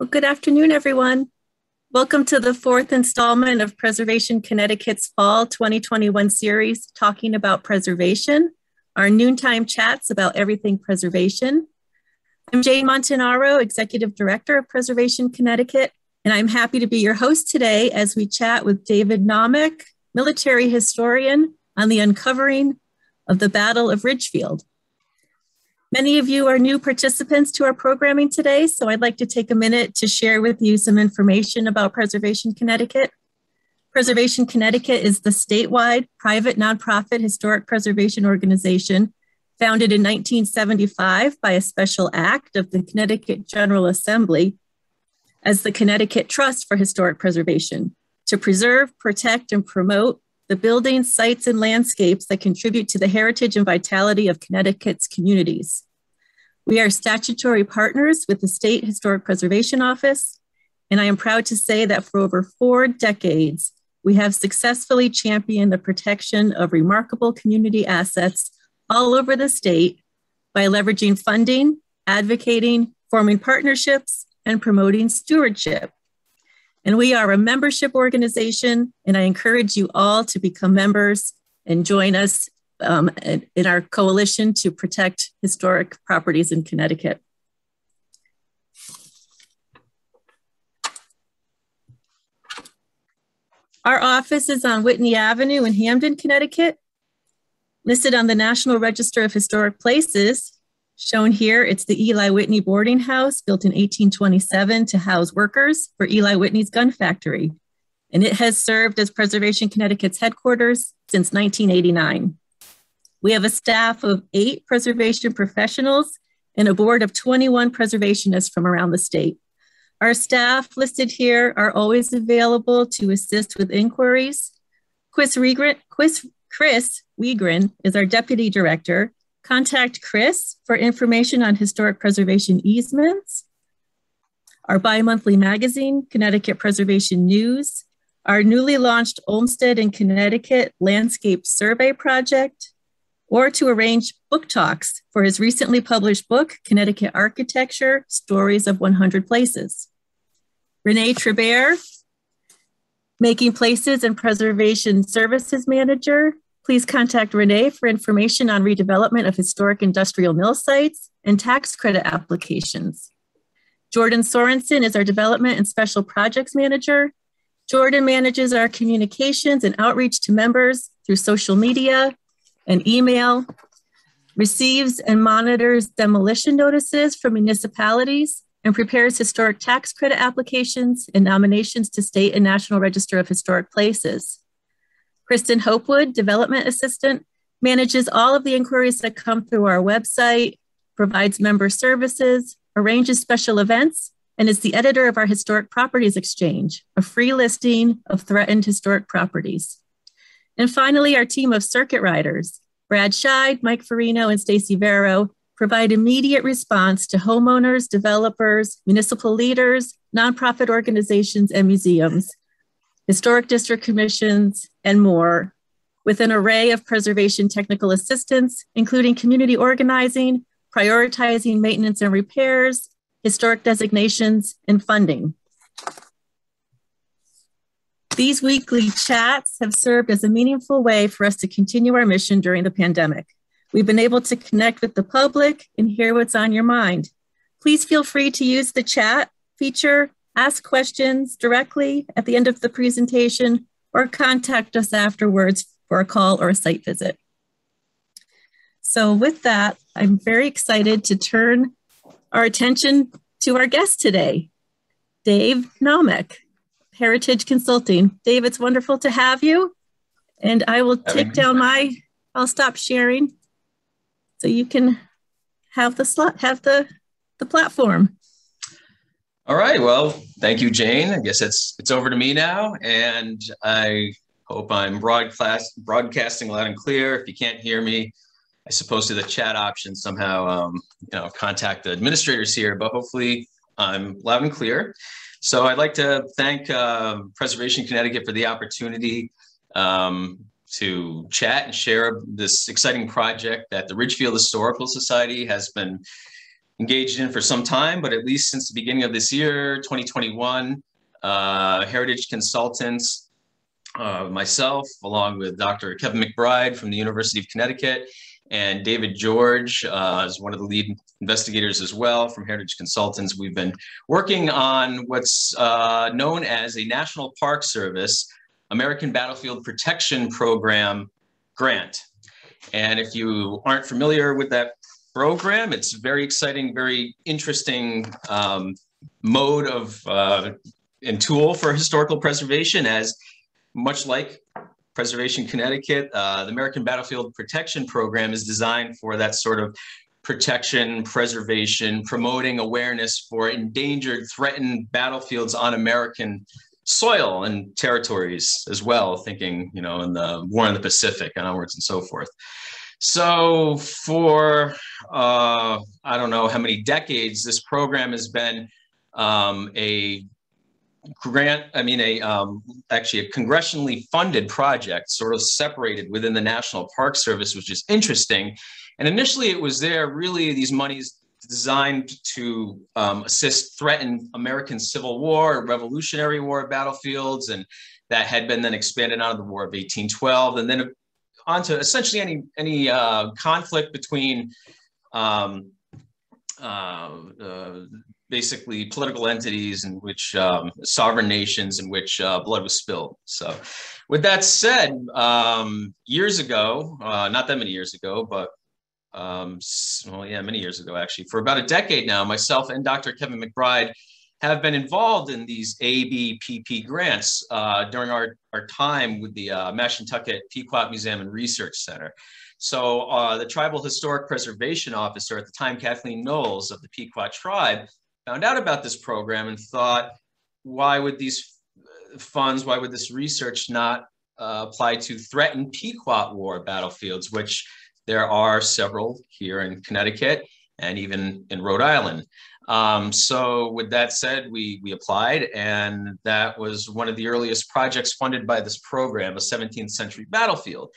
Well, good afternoon, everyone. Welcome to the fourth installment of Preservation Connecticut's Fall 2021 series, talking about preservation, our noontime chats about everything preservation. I'm Jane Montanaro, Executive Director of Preservation Connecticut, and I'm happy to be your host today as we chat with David Naumec, military historian, on the uncovering of the Battle of Ridgefield. Many of you are new participants to our programming today, so I'd like to take a minute to share with you some information about Preservation Connecticut. Preservation Connecticut is the statewide private nonprofit historic preservation organization founded in 1975 by a special act of the Connecticut General Assembly as the Connecticut Trust for Historic Preservation to preserve, protect, and promote the buildings, sites, and landscapes that contribute to the heritage and vitality of Connecticut's communities. We are statutory partners with the State Historic Preservation Office, and I am proud to say that for over four decades, we have successfully championed the protection of remarkable community assets all over the state by leveraging funding, advocating, forming partnerships, and promoting stewardship. And we are a membership organization, and I encourage you all to become members and join us um, in our coalition to protect historic properties in Connecticut. Our office is on Whitney Avenue in Hamden, Connecticut. Listed on the National Register of Historic Places, Shown here, it's the Eli Whitney boarding house built in 1827 to house workers for Eli Whitney's gun factory. And it has served as Preservation Connecticut's headquarters since 1989. We have a staff of eight preservation professionals and a board of 21 preservationists from around the state. Our staff listed here are always available to assist with inquiries. Chris Wigren, Chris, Chris is our deputy director Contact Chris for information on historic preservation easements, our bi-monthly magazine, Connecticut Preservation News, our newly launched Olmsted in Connecticut Landscape Survey Project, or to arrange book talks for his recently published book, Connecticut Architecture, Stories of 100 Places. Renee Tribert, Making Places and Preservation Services Manager, Please contact Renee for information on redevelopment of historic industrial mill sites and tax credit applications. Jordan Sorensen is our Development and Special Projects Manager. Jordan manages our communications and outreach to members through social media and email, receives and monitors demolition notices from municipalities, and prepares historic tax credit applications and nominations to state and national register of historic places. Kristen Hopewood, Development Assistant, manages all of the inquiries that come through our website, provides member services, arranges special events, and is the editor of our Historic Properties Exchange, a free listing of threatened historic properties. And finally, our team of circuit riders, Brad Schide, Mike Farino, and Stacy Vairo, provide immediate response to homeowners, developers, municipal leaders, nonprofit organizations, and museums historic district commissions, and more, with an array of preservation technical assistance, including community organizing, prioritizing maintenance and repairs, historic designations, and funding. These weekly chats have served as a meaningful way for us to continue our mission during the pandemic. We've been able to connect with the public and hear what's on your mind. Please feel free to use the chat feature ask questions directly at the end of the presentation or contact us afterwards for a call or a site visit. So with that, I'm very excited to turn our attention to our guest today, Dave Naumec, Heritage Consulting. Dave, it's wonderful to have you. And I will take down my, I'll stop sharing so you can have the slot, have the, the platform. All right. Well, thank you, Jane. I guess it's it's over to me now, and I hope I'm broadcast broadcasting loud and clear. If you can't hear me, I suppose to the chat option somehow, um, you know, contact the administrators here. But hopefully, I'm loud and clear. So I'd like to thank uh, Preservation Connecticut for the opportunity um, to chat and share this exciting project that the Ridgefield Historical Society has been engaged in for some time, but at least since the beginning of this year, 2021, uh, Heritage Consultants, uh, myself, along with Dr. Kevin McBride from the University of Connecticut, and David George uh, is one of the lead investigators as well from Heritage Consultants. We've been working on what's uh, known as a National Park Service American Battlefield Protection Program grant. And if you aren't familiar with that program, it's very exciting, very interesting um, mode of uh, and tool for historical preservation as much like Preservation Connecticut, uh, the American Battlefield Protection Program is designed for that sort of protection, preservation, promoting awareness for endangered, threatened battlefields on American soil and territories as well, thinking, you know, in the war in the Pacific and onwards and so forth. So for, uh, I don't know how many decades, this program has been um, a grant, I mean, a um, actually a congressionally funded project, sort of separated within the National Park Service, which is interesting. And initially, it was there really these monies designed to um, assist threatened American Civil War, Revolutionary War battlefields, and that had been then expanded out of the War of 1812, and then onto essentially any any uh, conflict between um, uh, uh, basically political entities in which um, sovereign nations in which uh, blood was spilled. So, with that said, um, years ago, uh, not that many years ago, but um, well, yeah, many years ago actually, for about a decade now, myself and Dr. Kevin McBride have been involved in these ABPP grants uh, during our, our time with the uh, Mashantucket Pequot Museum and Research Center. So uh, the Tribal Historic Preservation Officer at the time, Kathleen Knowles of the Pequot tribe, found out about this program and thought, why would these funds, why would this research not uh, apply to threatened Pequot War battlefields, which there are several here in Connecticut and even in Rhode Island. Um, so with that said, we, we applied and that was one of the earliest projects funded by this program, a 17th century battlefield.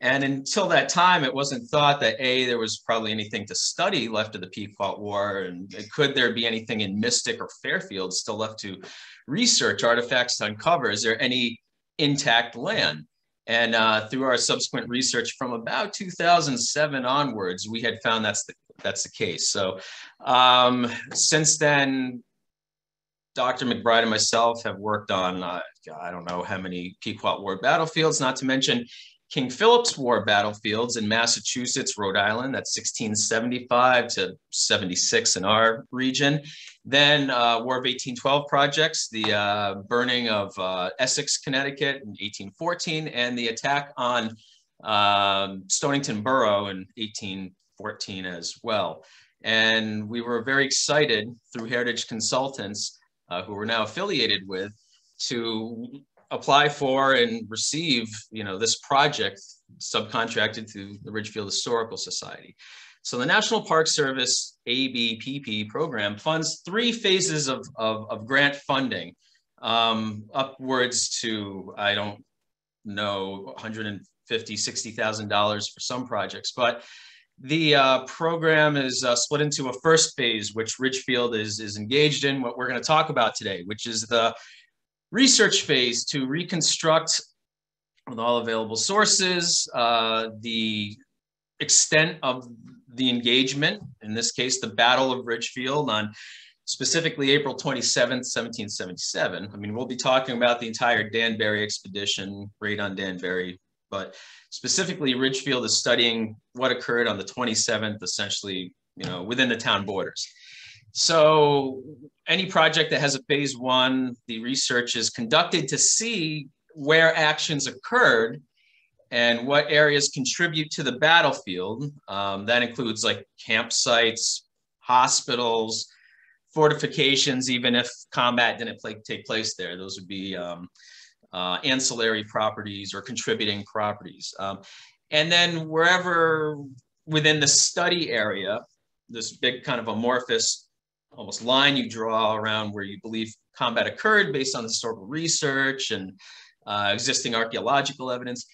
And until that time, it wasn't thought that A, there was probably anything to study left of the Pequot War, and could there be anything in Mystic or Fairfield still left to research, artifacts to uncover? Is there any intact land? And uh, through our subsequent research from about 2007 onwards, we had found that's the, that's the case. So um, since then, Dr. McBride and myself have worked on, uh, I don't know how many Pequot War battlefields, not to mention King Philip's War battlefields in Massachusetts, Rhode Island, that's 1675 to 76 in our region. Then uh, War of 1812 projects, the uh, burning of uh, Essex, Connecticut in 1814, and the attack on um, Stonington Borough in 1814 as well. And we were very excited through Heritage Consultants, uh, who we're now affiliated with, to apply for and receive, you know, this project subcontracted through the Ridgefield Historical Society. So the National Park Service ABPP program funds three phases of, of, of grant funding, um, upwards to, I don't know, 150, $60,000 for some projects, but the uh, program is uh, split into a first phase, which Ridgefield is, is engaged in, what we're gonna talk about today, which is the research phase to reconstruct with all available sources, uh, the extent of the engagement, in this case, the Battle of Ridgefield on specifically April 27th, 1777. I mean, we'll be talking about the entire Danbury expedition, raid on Danbury, but specifically Ridgefield is studying what occurred on the 27th, essentially, you know, within the town borders. So any project that has a phase one, the research is conducted to see where actions occurred and what areas contribute to the battlefield. Um, that includes like campsites, hospitals, fortifications, even if combat didn't play, take place there. Those would be um, uh, ancillary properties or contributing properties. Um, and then wherever within the study area, this big kind of amorphous almost line you draw around where you believe combat occurred based on historical research and uh, existing archaeological evidence.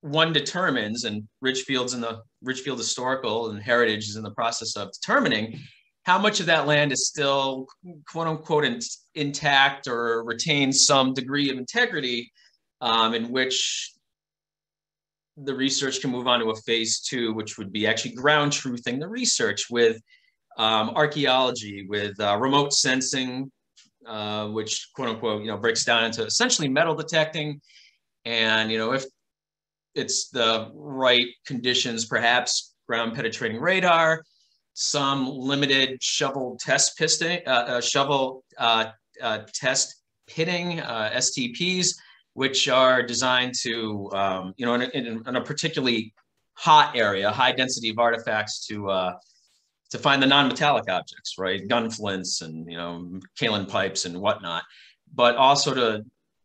One determines, and Ridgefield's in the Ridgefield Historical and Heritage is in the process of determining how much of that land is still quote unquote in, intact or retains some degree of integrity um, in which the research can move on to a phase two, which would be actually ground truthing the research with um, archaeology, with uh, remote sensing, uh, which quote unquote, you know, breaks down into essentially metal detecting. And, you know, if it's the right conditions, perhaps ground penetrating radar, some limited shovel test piston, uh, uh, shovel uh, uh, test pitting, STPs, which are designed to, um, you know, in, in, in, a particularly hot area, high density of artifacts to to find the non-metallic objects, right? Gun flints and you know, kaolin pipes and whatnot, but also to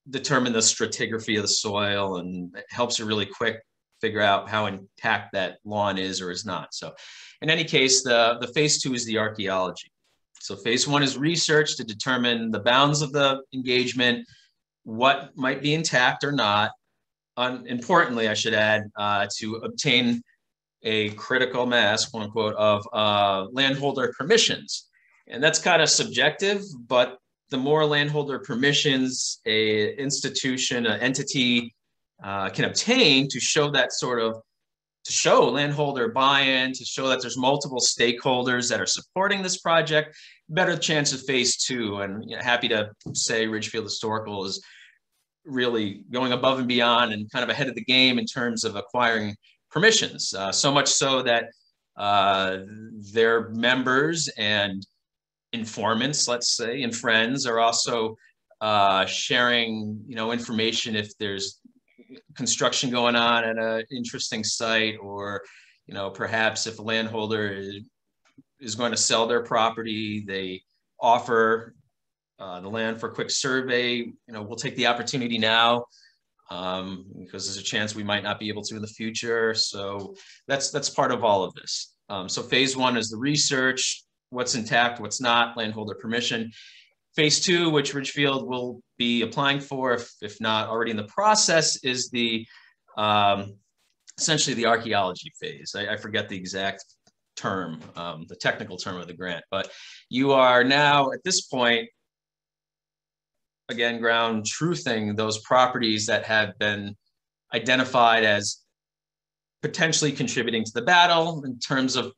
determine the stratigraphy of the soil and helps you really quick figure out how intact that lawn is or is not. So, in any case, the the phase two is the archaeology. So phase one is research to determine the bounds of the engagement, what might be intact or not. Importantly, I should add, uh, to obtain a critical mass, quote unquote, of uh, landholder permissions. And that's kind of subjective, but the more landholder permissions a institution, an entity uh, can obtain to show that sort of to show landholder buy-in, to show that there's multiple stakeholders that are supporting this project, better chance of phase two. And you know, happy to say Ridgefield Historical is really going above and beyond and kind of ahead of the game in terms of acquiring permissions. Uh, so much so that uh, their members and informants, let's say, and friends are also uh, sharing, you know, information if there's construction going on at an interesting site, or you know, perhaps if a landholder is, going to sell their property, they offer uh, the land for a quick survey. You know, we'll take the opportunity now um, because there's a chance we might not be able to in the future. So that's that's part of all of this. Um, so phase one is the research, what's intact, what's not, landholder permission. Phase two, which Ridgefield will be applying for, if, if not already in the process, is the um, essentially the archaeology phase. I, I, forget the exact term, um, the technical term of the grant, but you are now at this point, again, ground truthing those properties that have been identified as potentially contributing to the battle in terms of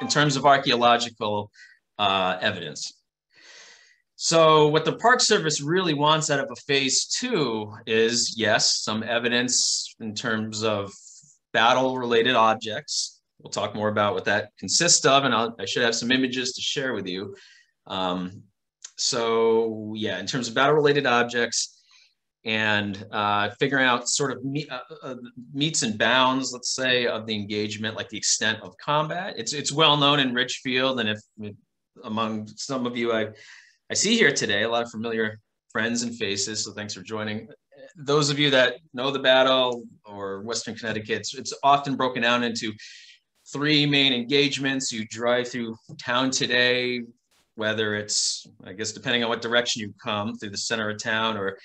in terms of archaeological uh, evidence. So what the Park Service really wants out of a phase two is, yes, some evidence in terms of battle-related objects. We'll talk more about what that consists of, and I'll, i should have some images to share with you. Um, so yeah, in terms of battle-related objects and uh, figuring out sort of me, uh, uh, metes and bounds, let's say, of the engagement, like the extent of combat. It's it's well known in Ridgefield, and if among some of you, I I see here today a lot of familiar friends and faces. So thanks for joining. Those of you that know the battle or Western Connecticut, it's, often broken down into three main engagements. You drive through town today, whether it's, I guess, depending on what direction you come through the center of town or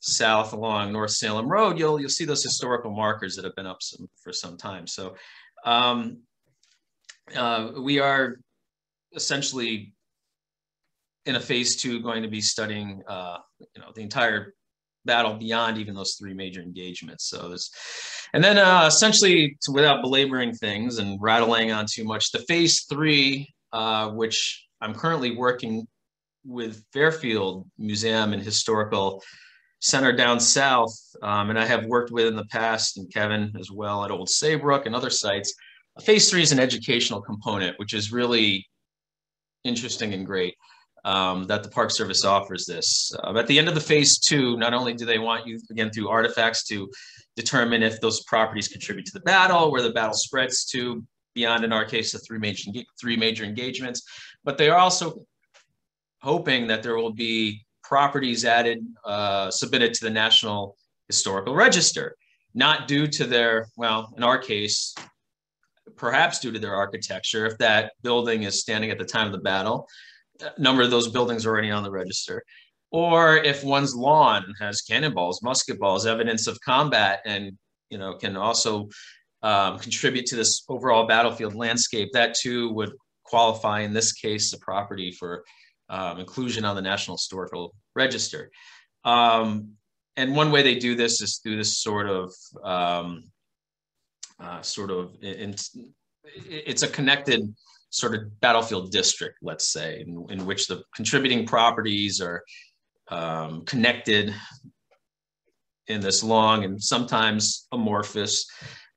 south along North Salem Road, you'll, you'll see those historical markers that have been up some, for some time. So um, uh, we are essentially in a phase two going to be studying uh, you know the entire battle beyond even those three major engagements. So this, and then uh, essentially, to, without belaboring things and rattling on too much, the phase three, uh, which I'm currently working with Fairfield Museum and Historical Center down south, um, and I have worked with in the past, and Kevin as well at Old Saybrook and other sites. Phase three is an educational component, which is really interesting and great um, that the Park Service offers this. Uh, at the end of the phase two, not only do they want you, again, through artifacts to determine if those properties contribute to the battle, where the battle spreads to beyond, in our case, the three major, three major engagements, but they are also hoping that there will be properties added, uh, submitted to the National Historical Register, not due to their, well, in our case, perhaps due to their architecture, if that building is standing at the time of the battle, number of those buildings already on the register. Or if one's lawn has cannonballs, musket balls, evidence of combat, and you know can also um, contribute to this overall battlefield landscape, that too would qualify, in this case, the property for um, inclusion on the National Historical Register. Um, and one way they do this is through this sort of um, uh, sort of in, it's a connected sort of battlefield district, let's say, in, in which the contributing properties are um, connected in this long and sometimes amorphous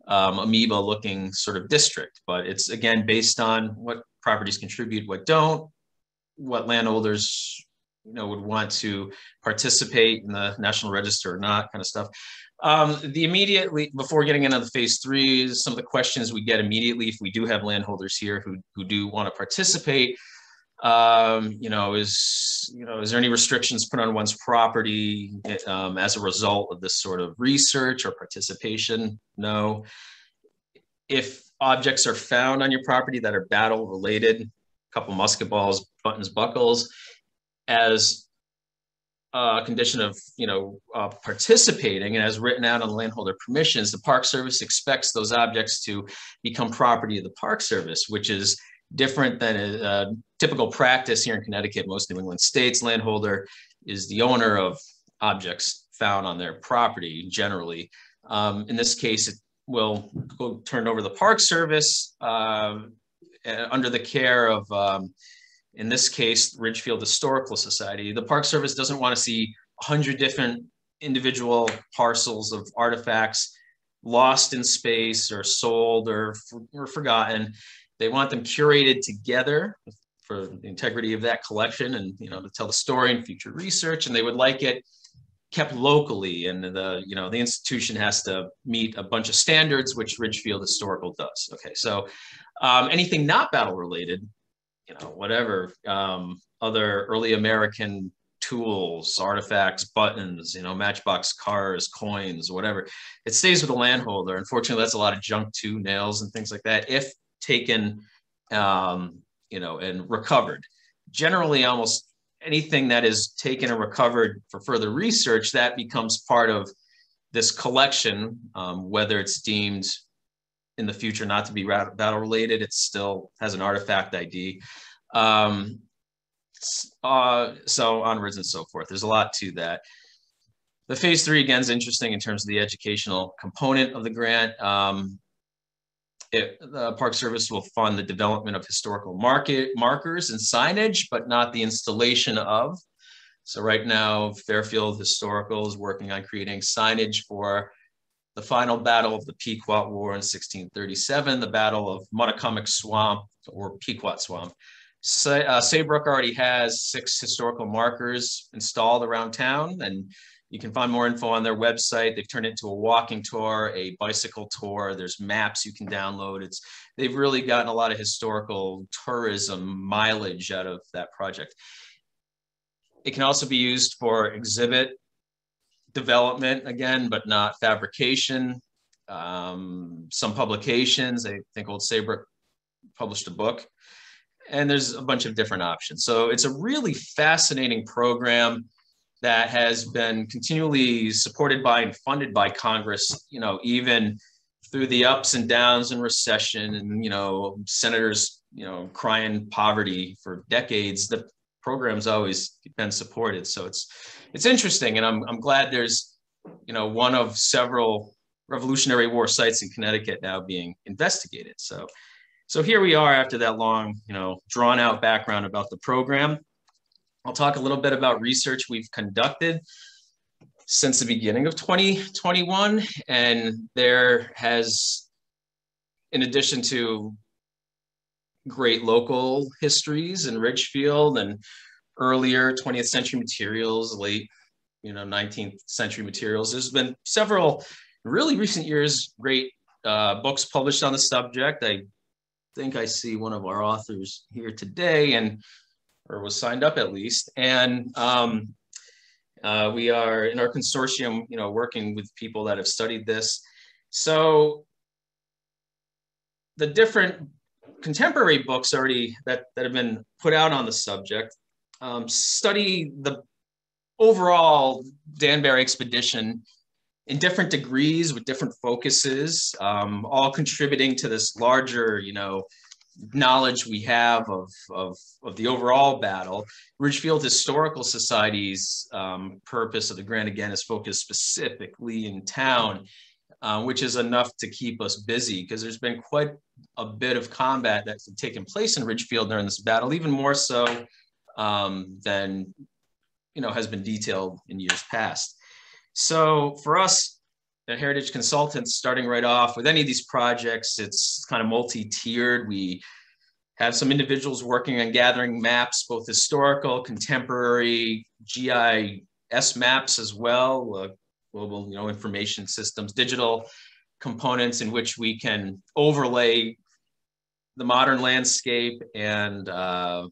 um, amoeba looking sort of district. But it's again based on what properties contribute, what don't, what landholders you know would want to participate in the national register or not kind of stuff um, the immediately before getting into the phase three some of the questions we get immediately if we do have landholders here who, who do want to participate um, you know is you know is there any restrictions put on one's property um, as a result of this sort of research or participation? No. If objects are found on your property that are battle related a couple musket balls buttons buckles as a condition of you know uh, participating and as written out on the landholder permissions the park service expects those objects to become property of the park service which is different than a, a typical practice here in connecticut. Most new england states landholder is the owner of objects found on their property generally. Um, in this case it will go turn over the park service uh, under the care of um, in this case, Ridgefield Historical Society, the Park Service doesn't want to see 100 different individual parcels of artifacts lost in space or sold or, or forgotten. They want them curated together for the integrity of that collection and you know to tell the story and future research. And they would like it kept locally and the you know the institution has to meet a bunch of standards which ridgefield historical does okay so um, anything not battle related you know, whatever um, other early American tools, artifacts, buttons, you know, matchbox cars, coins, whatever. It stays with the landholder. Unfortunately, that's a lot of junk too, nails and things like that. If taken, um, you know, and recovered, generally almost anything that is taken and recovered for further research that becomes part of this collection, um, whether it's deemed in the future not to be battle related. It still has an artifact ID. Um, uh, so onwards and so forth. There's a lot to that. The phase three again is interesting in terms of the educational component of the grant. Um, it, the Park Service will fund the development of historical market markers and signage, but not the installation of. So right now, Fairfield Historical is working on creating signage for the final battle of the Pequot War in 1637, the Battle of Mutacomic Swamp or Pequot Swamp. Say, uh, Saybrook already has six historical markers installed around town, and you can find more info on their website. They've turned it into a walking tour, a bicycle tour. There's maps you can download. It's they've really gotten a lot of historical tourism mileage out of that project. It can also be used for exhibit development again, but not fabrication. Um, some publications, I think Old Saybrook published a book, and there's a bunch of different options. So it's a really fascinating program that has been continually supported by and funded by Congress, you know, even through the ups and downs and recession and, you know, senators, you know, crying poverty for decades. The program's always been supported. So it's it's interesting, and I'm I'm glad there's you know one of several Revolutionary War sites in Connecticut now being investigated. So so here we are after that long you know drawn out background about the program. I'll talk a little bit about research we've conducted since the beginning of 2021, and there has, in addition to great local histories in Ridgefield and earlier 20th century materials, late you know 19th century materials. There's been several really recent years great uh, books published on the subject. I think I see one of our authors here today, and or was signed up at least. And um, uh, we are in our consortium, you know, working with people that have studied this. So the different contemporary books already that, that have been put out on the subject um, study the overall Danbury expedition in different degrees with different focuses, um, all contributing to this larger, you know, knowledge we have of, of, of the overall battle, Ridgefield Historical Society's um, purpose of the grant again is focused specifically in town, uh, which is enough to keep us busy because there's been quite a bit of combat that's taken place in Ridgefield during this battle, even more so um, than you know has been detailed in years past. So for us, at Heritage Consultants, starting right off with any of these projects, it's kind of multi-tiered. We have some individuals working on gathering maps, both historical, contemporary, GIS maps as well, uh, global you know, information systems, digital components in which we can overlay the modern landscape and uh,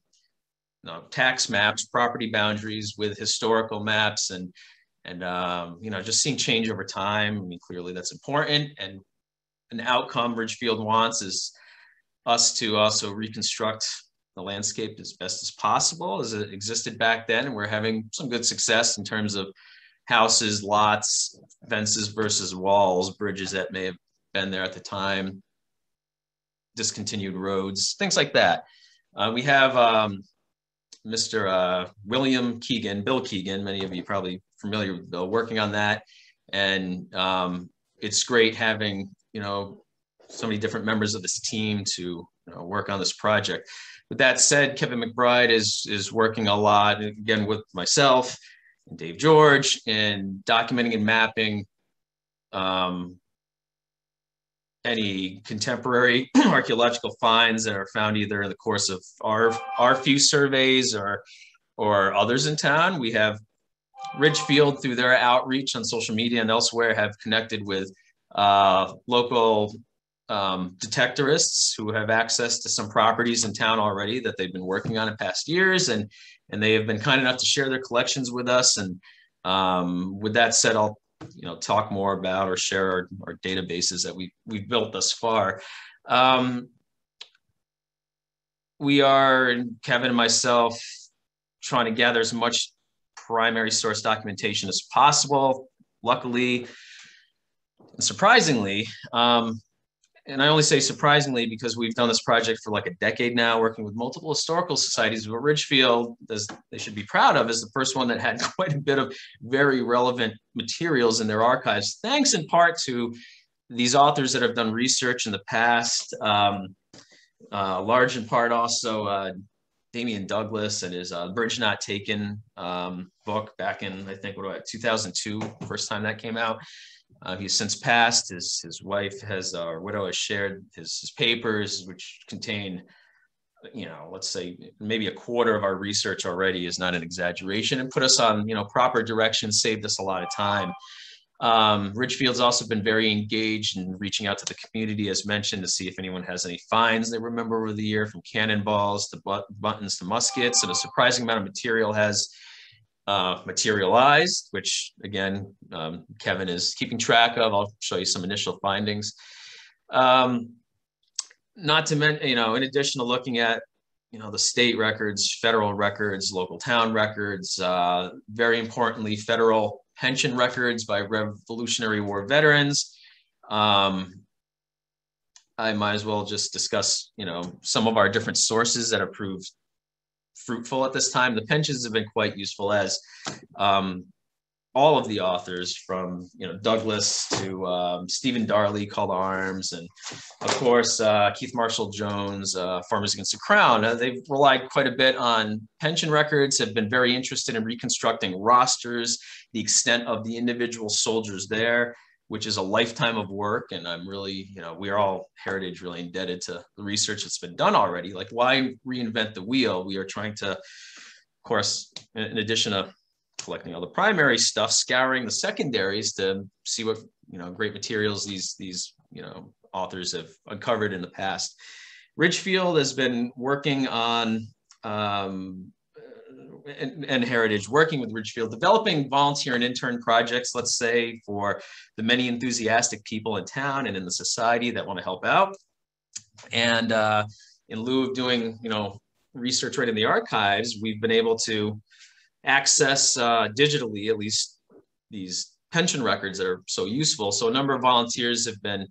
know, tax maps, property boundaries with historical maps and and um, you know just seeing change over time. I mean, clearly that's important, and an outcome Ridgefield wants is us to also reconstruct the landscape as best as possible as it existed back then, and we're having some good success in terms of houses, lots, fences versus walls, bridges that may have been there at the time, discontinued roads, things like that. Uh, we have um, Mr. Uh, William Keegan, Bill Keegan, many of you probably familiar with Bill, working on that. And um, it's great having, you know, so many different members of this team to you know, work on this project. With that said, Kevin McBride is, is working a lot, again, with myself and Dave George in documenting and mapping um, any contemporary archaeological finds that are found either in the course of our, our few surveys or, or others in town. We have Ridgefield, through their outreach on social media and elsewhere, have connected with uh, local um, detectorists who have access to some properties in town already that they've been working on in past years, and and they have been kind enough to share their collections with us. And um, with that said, I'll you know talk more about or share our, our databases that we we've built thus far. Um, we are Kevin and myself trying to gather as much primary source documentation as possible. Luckily, and surprisingly, um, and I only say surprisingly because we've done this project for like a decade now, working with multiple historical societies. But Ridgefield, as they should be proud of, is the first one that had quite a bit of very relevant materials in their archives, thanks in part to these authors that have done research in the past. Um, uh, large in part also uh, Damian Douglas and his uh, Bridge Not Taken um, book back in, I think, what about 2002, first time that came out. Uh, he's since passed. His his wife has, uh, widow has shared his, his papers, which contain, you know, let's say maybe a quarter of our research already is not an exaggeration, and put us on, you know, proper direction, saved us a lot of time. Um, Ridgefield's also been very engaged in reaching out to the community, as mentioned, to see if anyone has any finds they remember over the year, from cannonballs to but buttons to muskets, and a surprising amount of material has uh, materialized, which again, um, Kevin is keeping track of. I'll show you some initial findings. Um, not to mention, you know, in addition to looking at, you know, the state records, federal records, local town records, uh, very importantly, federal pension records by Revolutionary War veterans. Um, I might as well just discuss, you know, some of our different sources that have proved fruitful at this time. The pensions have been quite useful as um, all of the authors from you know Douglas to um, Stephen Darley, Call to Arms, and of course uh, Keith Marshall Jones, uh, Farmers Against the Crown. Uh, they've relied quite a bit on pension records. Have been very interested in reconstructing rosters, the extent of the individual soldiers there which is a lifetime of work. And I'm really, you know, we're all heritage really indebted to the research that's been done already. Like, why reinvent the wheel? We are trying to, of course, in addition to collecting all the primary stuff, scouring the secondaries to see what, you know, great materials these, these, you know, authors have uncovered in the past. Ridgefield has been working on um, and, and, Heritage working with Ridgefield, developing volunteer and intern projects, let's say, for the many enthusiastic people in town and in the society that want to help out. And uh, in lieu of doing, you know, research right in the archives, we've been able to access uh, digitally, at least these pension records that are so useful. So a number of volunteers have been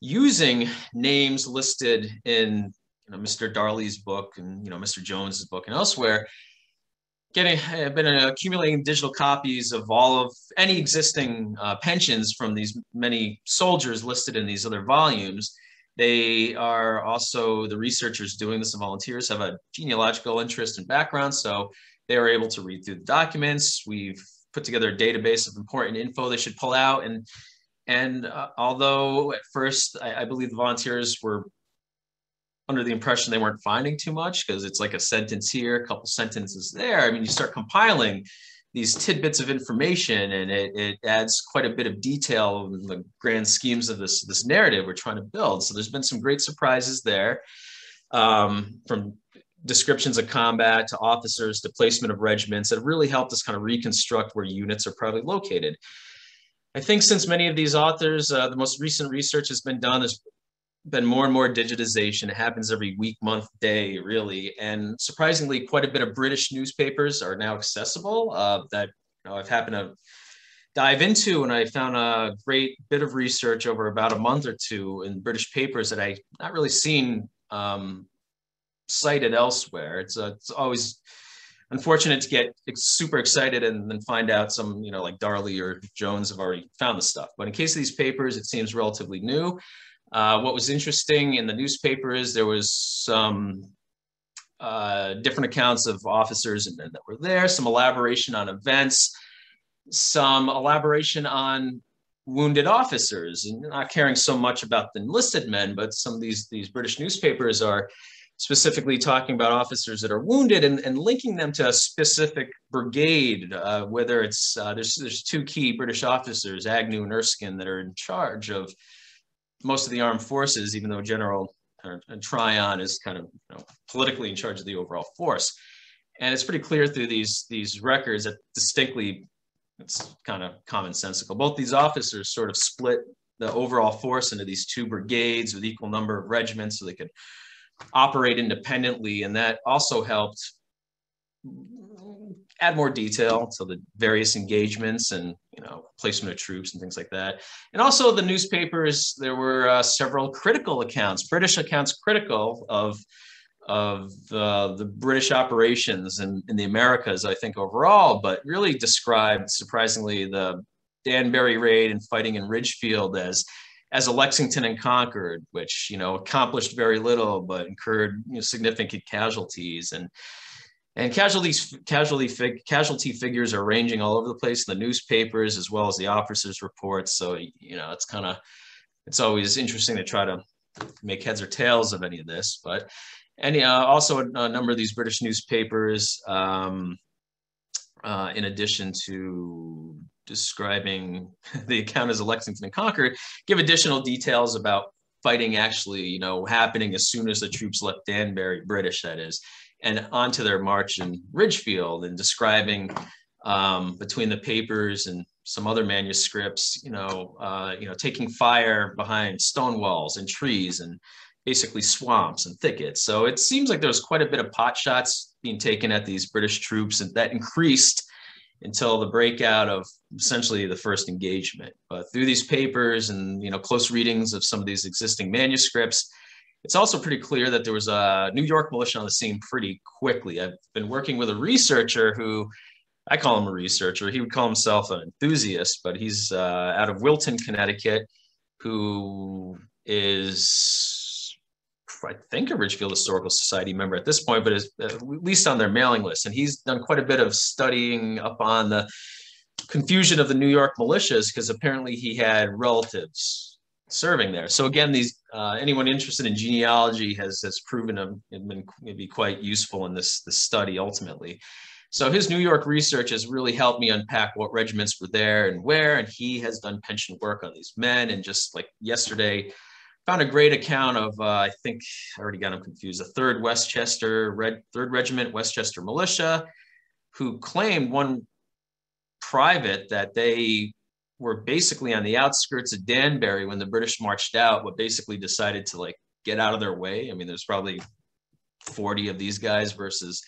using names listed in know, Mr. Darley's book and you know Mr. Jones's book and elsewhere, getting have been accumulating digital copies of all of any existing uh, pensions from these many soldiers listed in these other volumes. They are also the researchers doing this, the volunteers have a genealogical interest and background, so they are able to read through the documents. We've put together a database of important info they should pull out. And, and uh, although at first I, I believe the volunteers were under the impression they weren't finding too much because it's like a sentence here, a couple sentences there. I mean, you start compiling these tidbits of information and it, it adds quite a bit of detail in the grand schemes of this, this narrative we're trying to build. So there's been some great surprises there um, from descriptions of combat to officers to placement of regiments that really helped us kind of reconstruct where units are probably located. I think since many of these authors, uh, the most recent research has been done, there's been more and more digitization. It happens every week, month, day, really. And surprisingly, quite a bit of British newspapers are now accessible uh, that you know, I've happened to dive into. And I found a great bit of research over about a month or two in British papers that I not really seen um, cited elsewhere. It's, uh, it's always unfortunate to get super excited and then find out some, you know, like Darley or Jones have already found the stuff. But in case of these papers, it seems relatively new. Uh, what was interesting in the newspapers, there was some uh, different accounts of officers and men that were there, some elaboration on events, some elaboration on wounded officers, and not caring so much about the enlisted men, but some of these, these British newspapers are specifically talking about officers that are wounded and, and linking them to a specific brigade, uh, whether it's, uh, there's, there's two key British officers, Agnew and Erskine, that are in charge of most of the armed forces, even though General uh, Tryon is kind of you know, politically in charge of the overall force. And it's pretty clear through these, these records that distinctly, it's kind of commonsensical. Both these officers sort of split the overall force into these two brigades with equal number of regiments so they could operate independently. And that also helped add more detail to the various engagements and you know placement of troops and things like that. And also the newspapers there were uh, several critical accounts british accounts critical of of uh, the british operations in, in the americas i think overall but really described surprisingly the danbury raid and fighting in ridgefield as as a Lexington and Concord, which you know accomplished very little but incurred you know, significant casualties. And and casualties casualty fig, casualty figures are ranging all over the place in the newspapers as well as the officers' reports. So you know it's kind of it's always interesting to try to make heads or tails of any of this, but any uh, also a, a, number of these British newspapers. Um, uh, in addition to describing the account as Lexington and Concord, give additional details about fighting actually, you know, happening as soon as the troops left Danbury, British that is, and onto their march in Ridgefield and describing um, between the papers and some other manuscripts, you know, uh, you know, taking fire behind stone walls and trees and basically swamps and thickets. So it seems like there was quite a bit of pot shots being taken at these British troops, and that increased until the breakout of essentially the first engagement. But through these papers and you know close readings of some of these existing manuscripts, it's also pretty clear that there was a New York militia on the scene pretty quickly. I've been working with a researcher who I call him a researcher. He would call himself an enthusiast, but he's uh, out of Wilton, Connecticut, who is I think a Ridgefield Historical Society member at this point, but is uh, at least on their mailing list. And he's done quite a bit of studying up on the confusion of the New York militias because apparently he had relatives serving there. So again, these uh, anyone interested in genealogy has has proven to been be quite useful in this this study ultimately. So his New York research has really helped me unpack what regiments were there and where, and he has done pension work on these men. And just like yesterday, found a great account of uh, I think I already got him confused. The Third Westchester Red Third Regiment Westchester Militia, who claimed one private that they were basically on the outskirts of Danbury when the British marched out, but basically decided to like get out of their way. I mean, there's probably 40 of these guys versus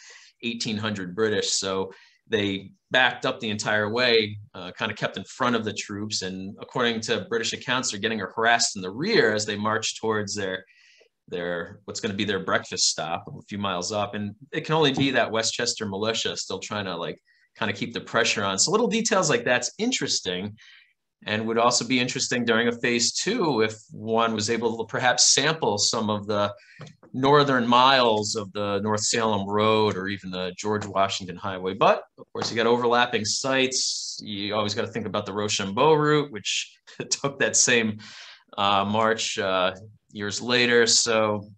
1,800 British. So they backed up the entire way, uh, kind of kept in front of the troops. And according to British accounts, they're getting harassed in the rear as they march towards their their what's going to be their breakfast stop a few miles up, and it can only be that Westchester militia still trying to like kind of keep the pressure on. So little details like that's interesting and would also be interesting during a phase two if one was able to perhaps sample some of the northern miles of the North Salem Road or even the George Washington Highway. But of course, you got overlapping sites. You always got to think about the Rochambeau route, which took that same uh, march uh, years later. So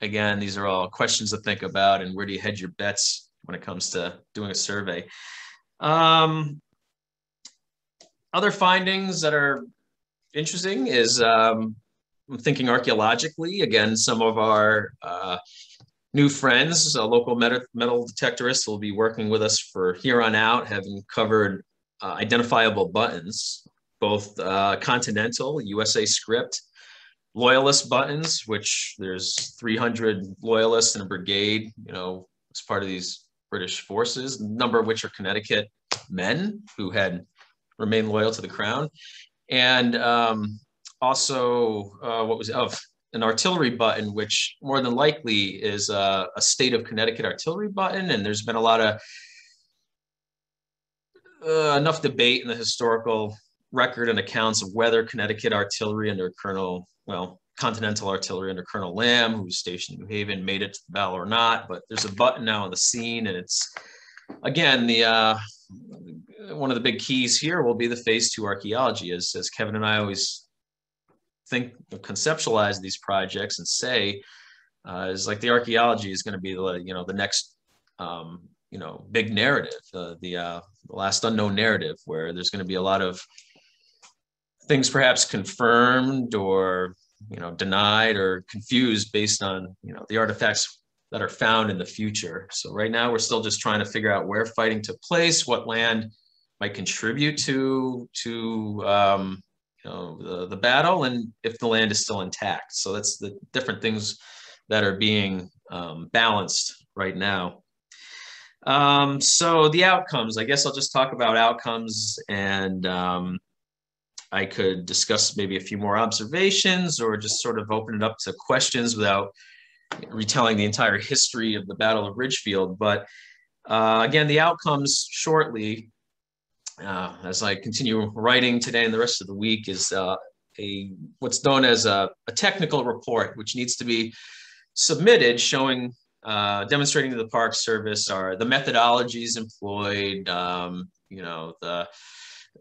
again, these are all questions to think about and where do you hedge your bets when it comes to doing a survey. Um, other findings that are interesting is um, I'm thinking archaeologically. Again, some of our uh, new friends, local metal, metal detectorists, will be working with us for here on out, having covered uh, identifiable buttons, both uh, continental, USA script, loyalist buttons, which there's 300 loyalists in a brigade, you know, as part of these British forces, a number of which are Connecticut men who had remain loyal to the crown. And um, also, uh, what was of an artillery button, which more than likely is a, a, state of Connecticut artillery button. And there's been a lot of uh, enough debate in the historical record and accounts of whether Connecticut artillery under Colonel, well, Continental Artillery under Colonel Lamb, who was stationed in New Haven, made it to the battle or not. But there's a button now on the scene, and it's again the uh, one of the big keys here will be the phase two archaeology, as, as Kevin and I always think, conceptualize these projects and say, uh, is like the archaeology is going to be the, you know, the next, um, you know, big narrative, uh, the, uh, the last unknown narrative, where there's going to be a lot of things perhaps confirmed or, you know, denied or confused based on, you know, the artifacts that are found in the future. So right now we're still just trying to figure out where fighting took place, what land might contribute to to um, you know the, the battle and if the land is still intact so that's the different things that are being um, balanced right now um, so the outcomes i guess i'll just talk about outcomes and um, i could discuss maybe a few more observations or just sort of open it up to questions without retelling the entire history of the battle of ridgefield but uh, again the outcomes shortly uh, as I continue writing today and the rest of the week is uh, a what's known as a, a, technical report, which needs to be submitted showing, uh, demonstrating to the Park Service are the methodologies employed, um, you know, the,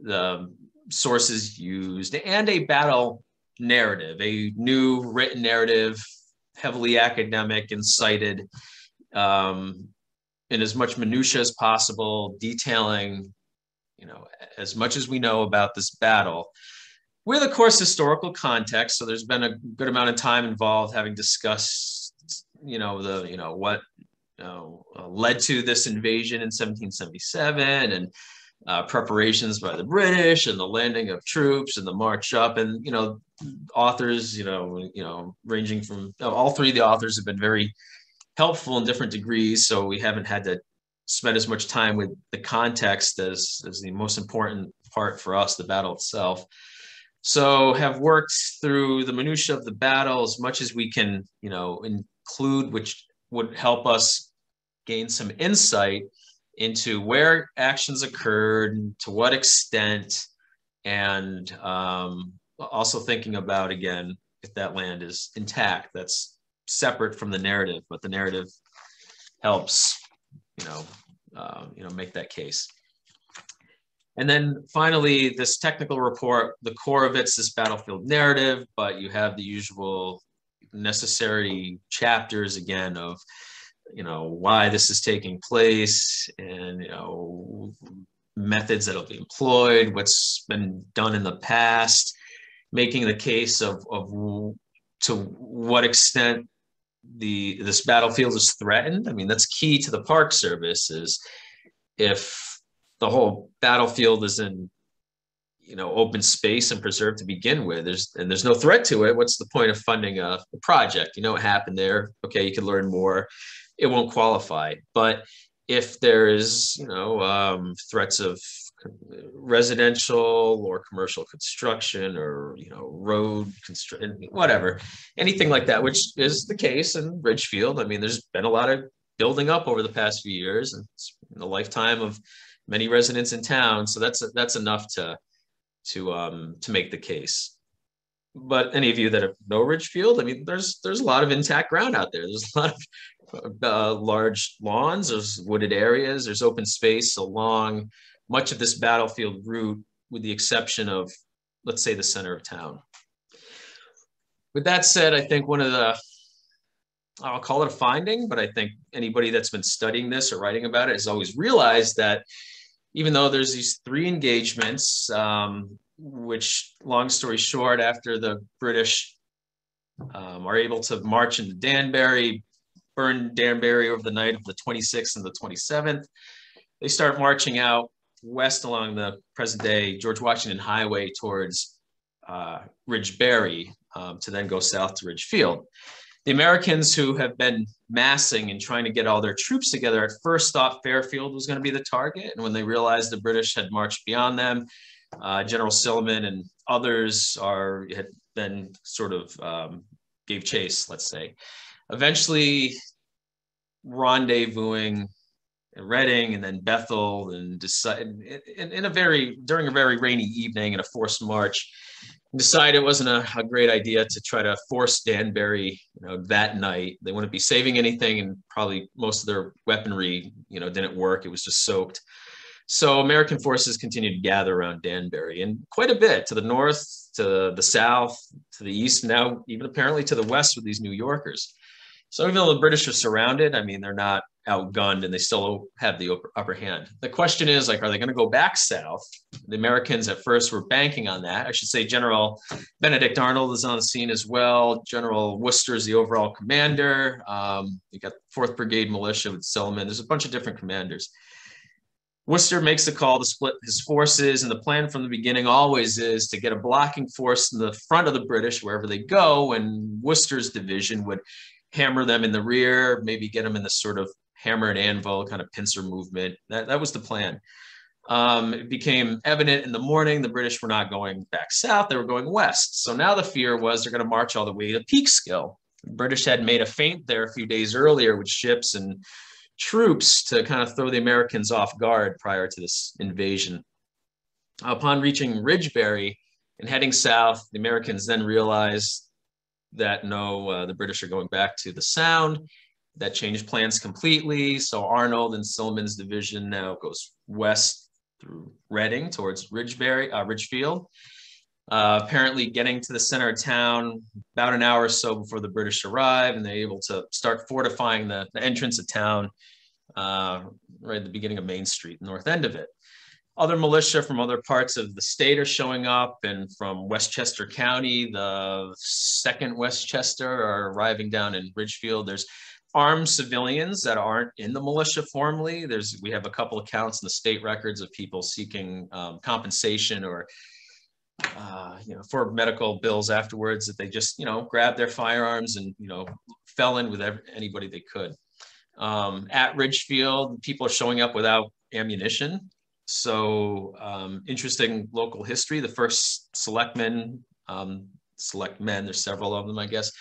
the sources used, and a battle narrative, a new written narrative, heavily academic and cited um, in as much minutia as possible, detailing you know, as much as we know about this battle, with of course historical context. So there's been a good amount of time involved having discussed, you know, the, you know, what you know, led to this invasion in 1777 and uh, preparations by the British and the landing of troops and the march up and you know authors you know you know ranging from all three of the authors have been very helpful in different degrees so we haven't had to spend as much time with the context as, as the most important part for us, the battle itself. So have worked through the minutia of the battle as much as we can, you know, include, which would help us gain some insight into where actions occurred, to what extent, and um, also thinking about again if that land is intact. That's separate from the narrative, but the narrative helps you know, uh, you know, make that case. And then finally, this technical report, the core of it's this battlefield narrative, but you have the usual necessary chapters again of, you know, why this is taking place and, you know, methods that'll be employed, what's been done in the past, making the case of, of to what extent the this battlefield is threatened. I mean, that's key to the Park Service. Is if the whole battlefield is in you know open space and preserved to begin with there's and there's no threat to it what's the point of funding a, a project you know what happened there okay you can learn more it won't qualify. But if there is you know um, threats of residential or commercial construction or you know road construction whatever anything like that which is the case in ridgefield. I mean there's been a lot of building up over the past few years and the lifetime of many residents in town. So that's that's enough to to um to make the case but any of you that have know ridgefield i mean there's there's a lot of intact ground out there there's a lot of uh, large lawns there's wooded areas there's open space along much of this battlefield route, with the exception of, let's say, the center of town. With that said, I think one of the, I'll call it a finding, but I think anybody that's been studying this or writing about it has always realized that even though there's these three engagements, um, which, long story short, after the British um, are able to march into Danbury, burn Danbury over the night of the 26th and the 27th, they start marching out west along the present day George Washington Highway towards uh, um, to then go south to Ridgefield. The Americans who have been massing and trying to get all their troops together at first thought Fairfield was going to be the target. And when they realized the British had marched beyond them, uh, General Silliman and others are had been sort of um, gave chase, let's say. Eventually, rendezvousing at Redding and then Bethel and decide in, in, a very during a very rainy evening in a forced march decided it wasn't a, a, great idea to try to force Danbury you know that night. They wouldn't be saving anything and probably most of their weaponry you know didn't work. It was just soaked. So American forces continued to gather around Danbury and quite a bit to the north to the south to the east now even apparently to the west with these New Yorkers so even though the British are surrounded I mean they're not outgunned and they still have the upper hand. The question is like, are they going to go back south? The Americans at first were banking on that. I should say General Benedict Arnold is on the scene as well. General Wooster is the overall commander. Um, you got 4th Brigade Militia with Silliman. There's a bunch of different commanders. Wooster makes the call to split his forces, and the plan from the beginning always is to get a blocking force in the front of the British wherever they go, and Wooster's division would hammer them in the rear, maybe get them in the sort of hammer and anvil kind of pincer movement. That, that was the plan. Um, it became evident in the morning the British were not going back south, they were going west. So now the fear was they're going to march all the way to Peekskill. The British had made a feint there a few days earlier with ships and troops to kind of throw the Americans off guard prior to this invasion. Upon reaching Ridgebury and heading south, the Americans then realized that no, uh, the British are going back to the Sound that changed plans completely. So Arnold and Silliman's division now goes west through Redding towards Ridgebury, uh, Ridgefield. Uh, apparently getting to the center of town about an hour or so before the British arrive, and they're able to start fortifying the, the entrance of town uh, right at the beginning of Main Street, north end of it. Other militia from other parts of the state are showing up, and from Westchester County, the second Westchester are arriving down in Ridgefield. There's armed civilians that aren't in the militia formally. There's we have a couple accounts in the state records of people seeking um, compensation or uh, you know for medical bills afterwards that they just you know grabbed their firearms and you know fell in with every, anybody they could. Um, at Ridgefield, people are showing up without ammunition. So um, interesting local history. The first selectmen, um, select men, there's several of them, I guess,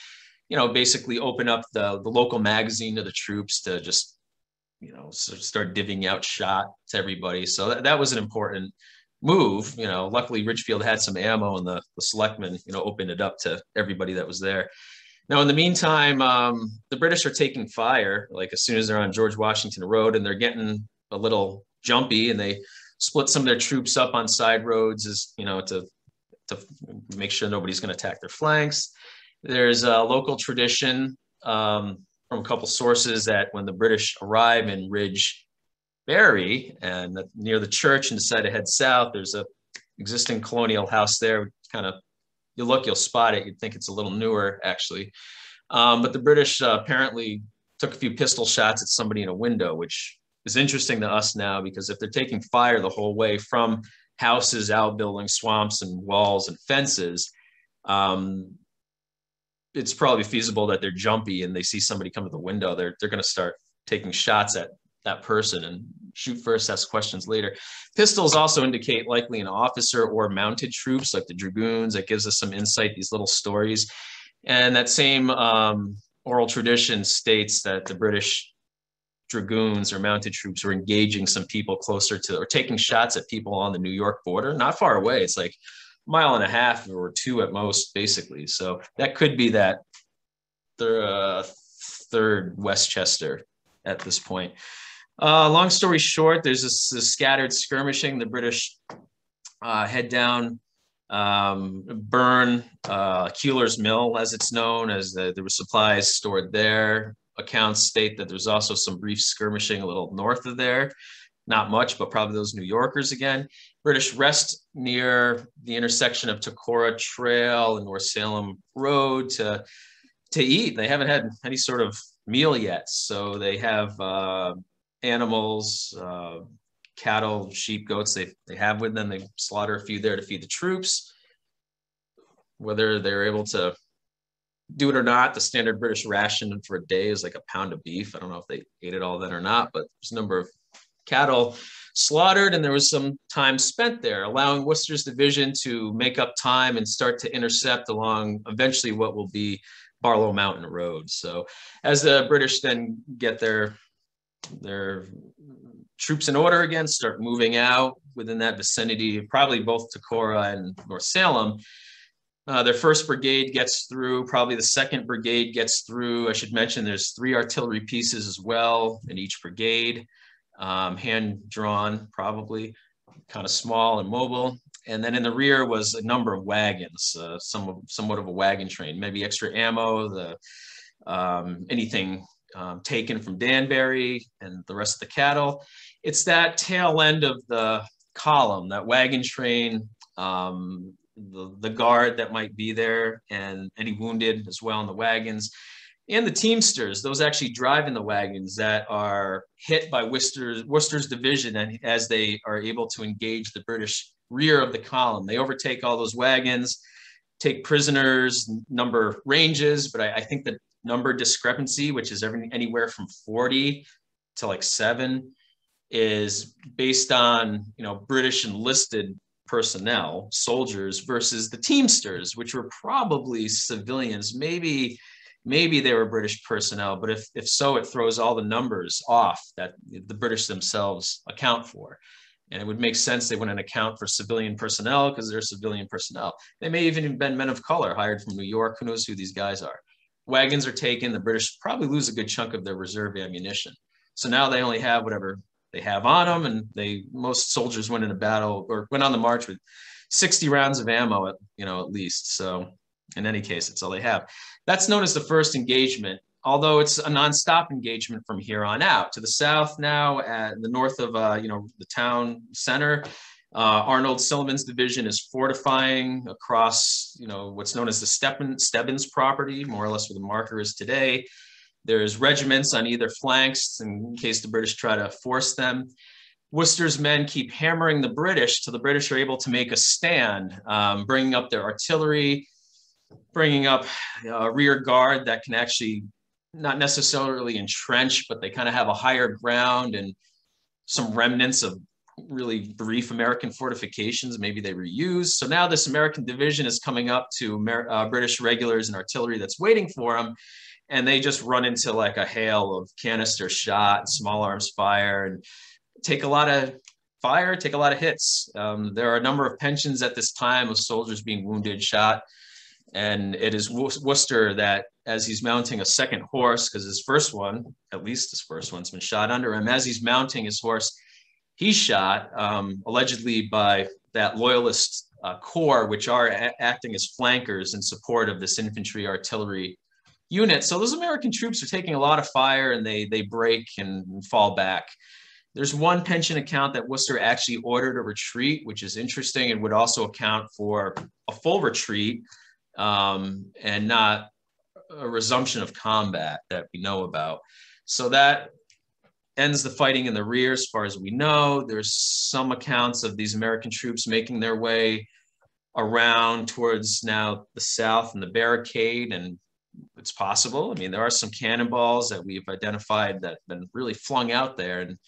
you know, basically open up the, the local magazine to the troops to just, you know, start divvying out shot to everybody. So that, that was an important move. You know, luckily Ridgefield had some ammo and the, the selectmen, you know, opened it up to everybody that was there. Now, in the meantime, um, the British are taking fire, like as soon as they're on George Washington Road, and they're getting a little jumpy, and they split some of their troops up on side roads, as you know, to to make sure nobody's going to attack their flanks. There's a local tradition um, from a couple sources that when the British arrive in Ridge Berry and near the church and decide to head south, there's a existing colonial house there. Kind of, you look, you'll spot it. You'd think it's a little newer, actually. Um, but the British uh, apparently took a few pistol shots at somebody in a window, which is interesting to us now because if they're taking fire the whole way from houses, outbuildings, swamps, and walls and fences, um, it's probably feasible that they're jumpy and they see somebody come to the window, they're they're going to start taking shots at that person and shoot first, ask questions later. Pistols also indicate likely an officer or mounted troops like the dragoons. That gives us some insight, these little stories. And that same um, oral tradition states that the British dragoons or mounted troops were engaging some people closer to or taking shots at people on the New York border, not far away. It's like a mile and a half or two at most, basically. So that could be that third, uh, third Westchester at this point. Uh, long story short, there's this, this, scattered skirmishing. The British uh, head down, um, burn uh, Keeler's Mill, as it's known, as the, there were supplies stored there accounts state that there's also some brief skirmishing a little north of there. Not much, but probably those New Yorkers again. British rest near the intersection of Tackora Trail and North Salem Road to, to eat. They haven't had any sort of meal yet. So they have uh, animals, uh, cattle, sheep, goats they, they have with them. They slaughter a few there to feed the troops. Whether they're able to do it or not, the standard British ration for a day is like a pound of beef. I don't know if they ate it all then or not, but there's a number of cattle slaughtered, and there was some time spent there, allowing Wooster's division to make up time and start to intercept along eventually what will be Barlow Mountain Road. So, as the British then get their their troops in order again, start moving out within that vicinity, probably both Tackora and North Salem, uh, their first brigade gets through, probably the second brigade gets through. I should mention there's three artillery pieces as well in each brigade, um, hand drawn, probably kind of small and mobile. And then in the rear was a number of wagons, uh, some, somewhat of a wagon train, maybe extra ammo, the um, anything um, taken from Danbury and the rest of the cattle. It's that tail end of the column, that wagon train, um, the, the guard that might be there and any wounded as well in the wagons. And the teamsters those actually driving the wagons that are hit by wooster's, wooster's division and as they are able to engage the british rear of the column. They overtake all those wagons take prisoners number ranges but i, I think the number discrepancy which is every, anywhere from 40 to like seven is based on you know british enlisted personnel, soldiers, versus the Teamsters, which were probably civilians. Maybe, maybe they were British personnel, but if, if so, it throws all the numbers off that the British themselves account for. And it would make sense they wouldn't account for civilian personnel because they're civilian personnel. They may even have been men of color hired from New York. Who knows who these guys are? Wagons are taken. The British probably lose a good chunk of their reserve ammunition. So now they only have whatever they have on them, and they most soldiers went in a battle or went on the march with 60 rounds of ammo, at, you know, at least. So in any case, it's all they have. That's known as the first engagement, although it's a nonstop engagement from here on out. To the south now, at the north of uh, you know the town center, uh, Arnold Silliman's division is fortifying across you know what's known as the Stebbins, Stebbins property, more or less where the marker is today. There's regiments on either flanks in case the British try to force them. Wooster's men keep hammering the British till the British are able to make a stand, um, bringing up their artillery, bringing up a rear guard that can actually not necessarily entrench, but they kind of have a higher ground and some remnants of really brief American fortifications. Maybe they were used. So now this American division is coming up to Amer uh, British regulars and artillery that's waiting for them and they just run into like a hail of canister shot, small arms fire, and take a lot of fire, take a lot of hits. Um, there are a number of pensions at this time of soldiers being wounded, shot, and it is Wooster that, as he's mounting a second horse, because his first one, at least his first one's been shot under him, as he's mounting his horse, he's shot um, allegedly by that loyalist uh, corps, which are acting as flankers in support of this infantry artillery unit. So those American troops are taking a lot of fire and they they break and fall back. There's one pension account that Wooster actually ordered a retreat, which is interesting and would also account for a full retreat um, and not a resumption of combat that we know about. So that ends the fighting in the rear as far as we know. There's some accounts of these American troops making their way around towards now the south and the barricade and it's possible. I mean, there are some cannonballs that we've identified that have been really flung out there, and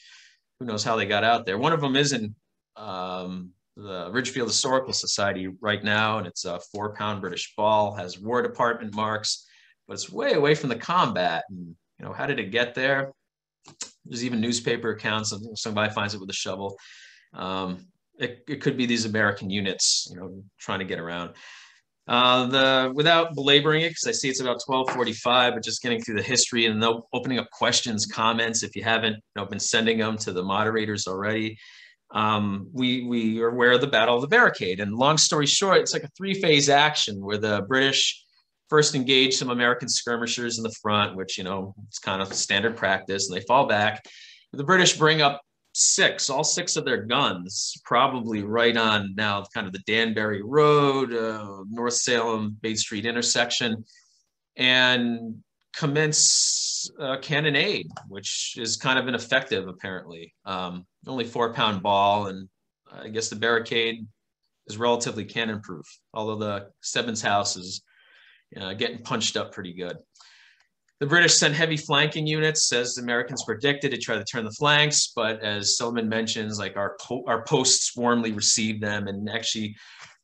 who knows how they got out there. One of them is in um, the Ridgefield Historical Society right now, and it's a four pound British ball, has War Department marks, but it's way away from the combat. And, you know, how did it get there? There's even newspaper accounts of somebody finds it with a shovel. Um, it, it could be these American units, you know, trying to get around. Uh, the without belaboring it, because I see it's about 12:45, but just getting through the history and opening up questions, comments. If you haven't, you know, been sending them to the moderators already, um, we we are aware of the Battle of the Barricade. And long story short, it's like a three-phase action where the British first engage some American skirmishers in the front, which you know it's kind of standard practice, and they fall back. The British bring up six, all six of their guns, probably right on now kind of the Danbury Road, uh, North Salem, Bay Street intersection, and commence uh, cannonade, which is kind of ineffective apparently. Um, only four pound ball, and I guess the barricade is relatively cannon proof, although the Stebbins house is uh, getting punched up pretty good. The British sent heavy flanking units, as the Americans predicted, to try to turn the flanks. But as Silliman mentions, like our po- our posts warmly received them, and actually,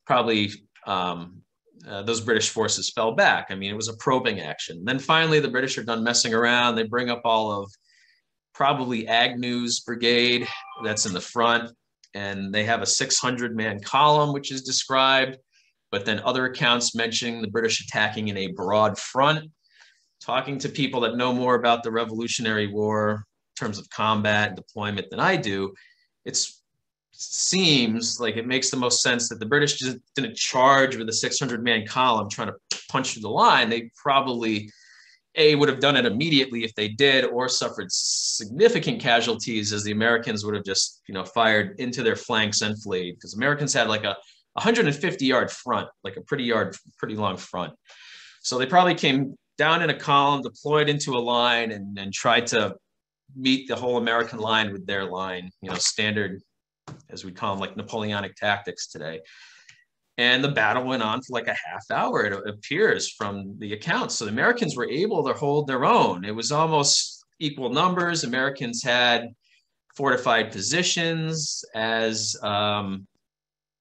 probably um, uh, those British forces fell back. I mean, it was a probing action. Then finally, the British are done messing around. They bring up all of probably Agnew's brigade that's in the front, and they have a 600 man column, which is described. But then other accounts mentioning the British attacking in a broad front talking to people that know more about the Revolutionary War in terms of combat and deployment than I do, it seems like it makes the most sense that the British just didn't charge with a 600 man column trying to punch through the line. They probably a would have done it immediately if they did, or suffered significant casualties as the Americans would have just you know fired into their flanks and flayed because Americans had like a 150 yard front, like a pretty yard, pretty long front. So they probably came down in a column, deployed into a line, and, and tried to meet the whole American line with their line, you know, standard, as we call them, like Napoleonic tactics today. And the battle went on for like a half hour, it appears from the accounts. So the Americans were able to hold their own. It was almost equal numbers. Americans had fortified positions as um,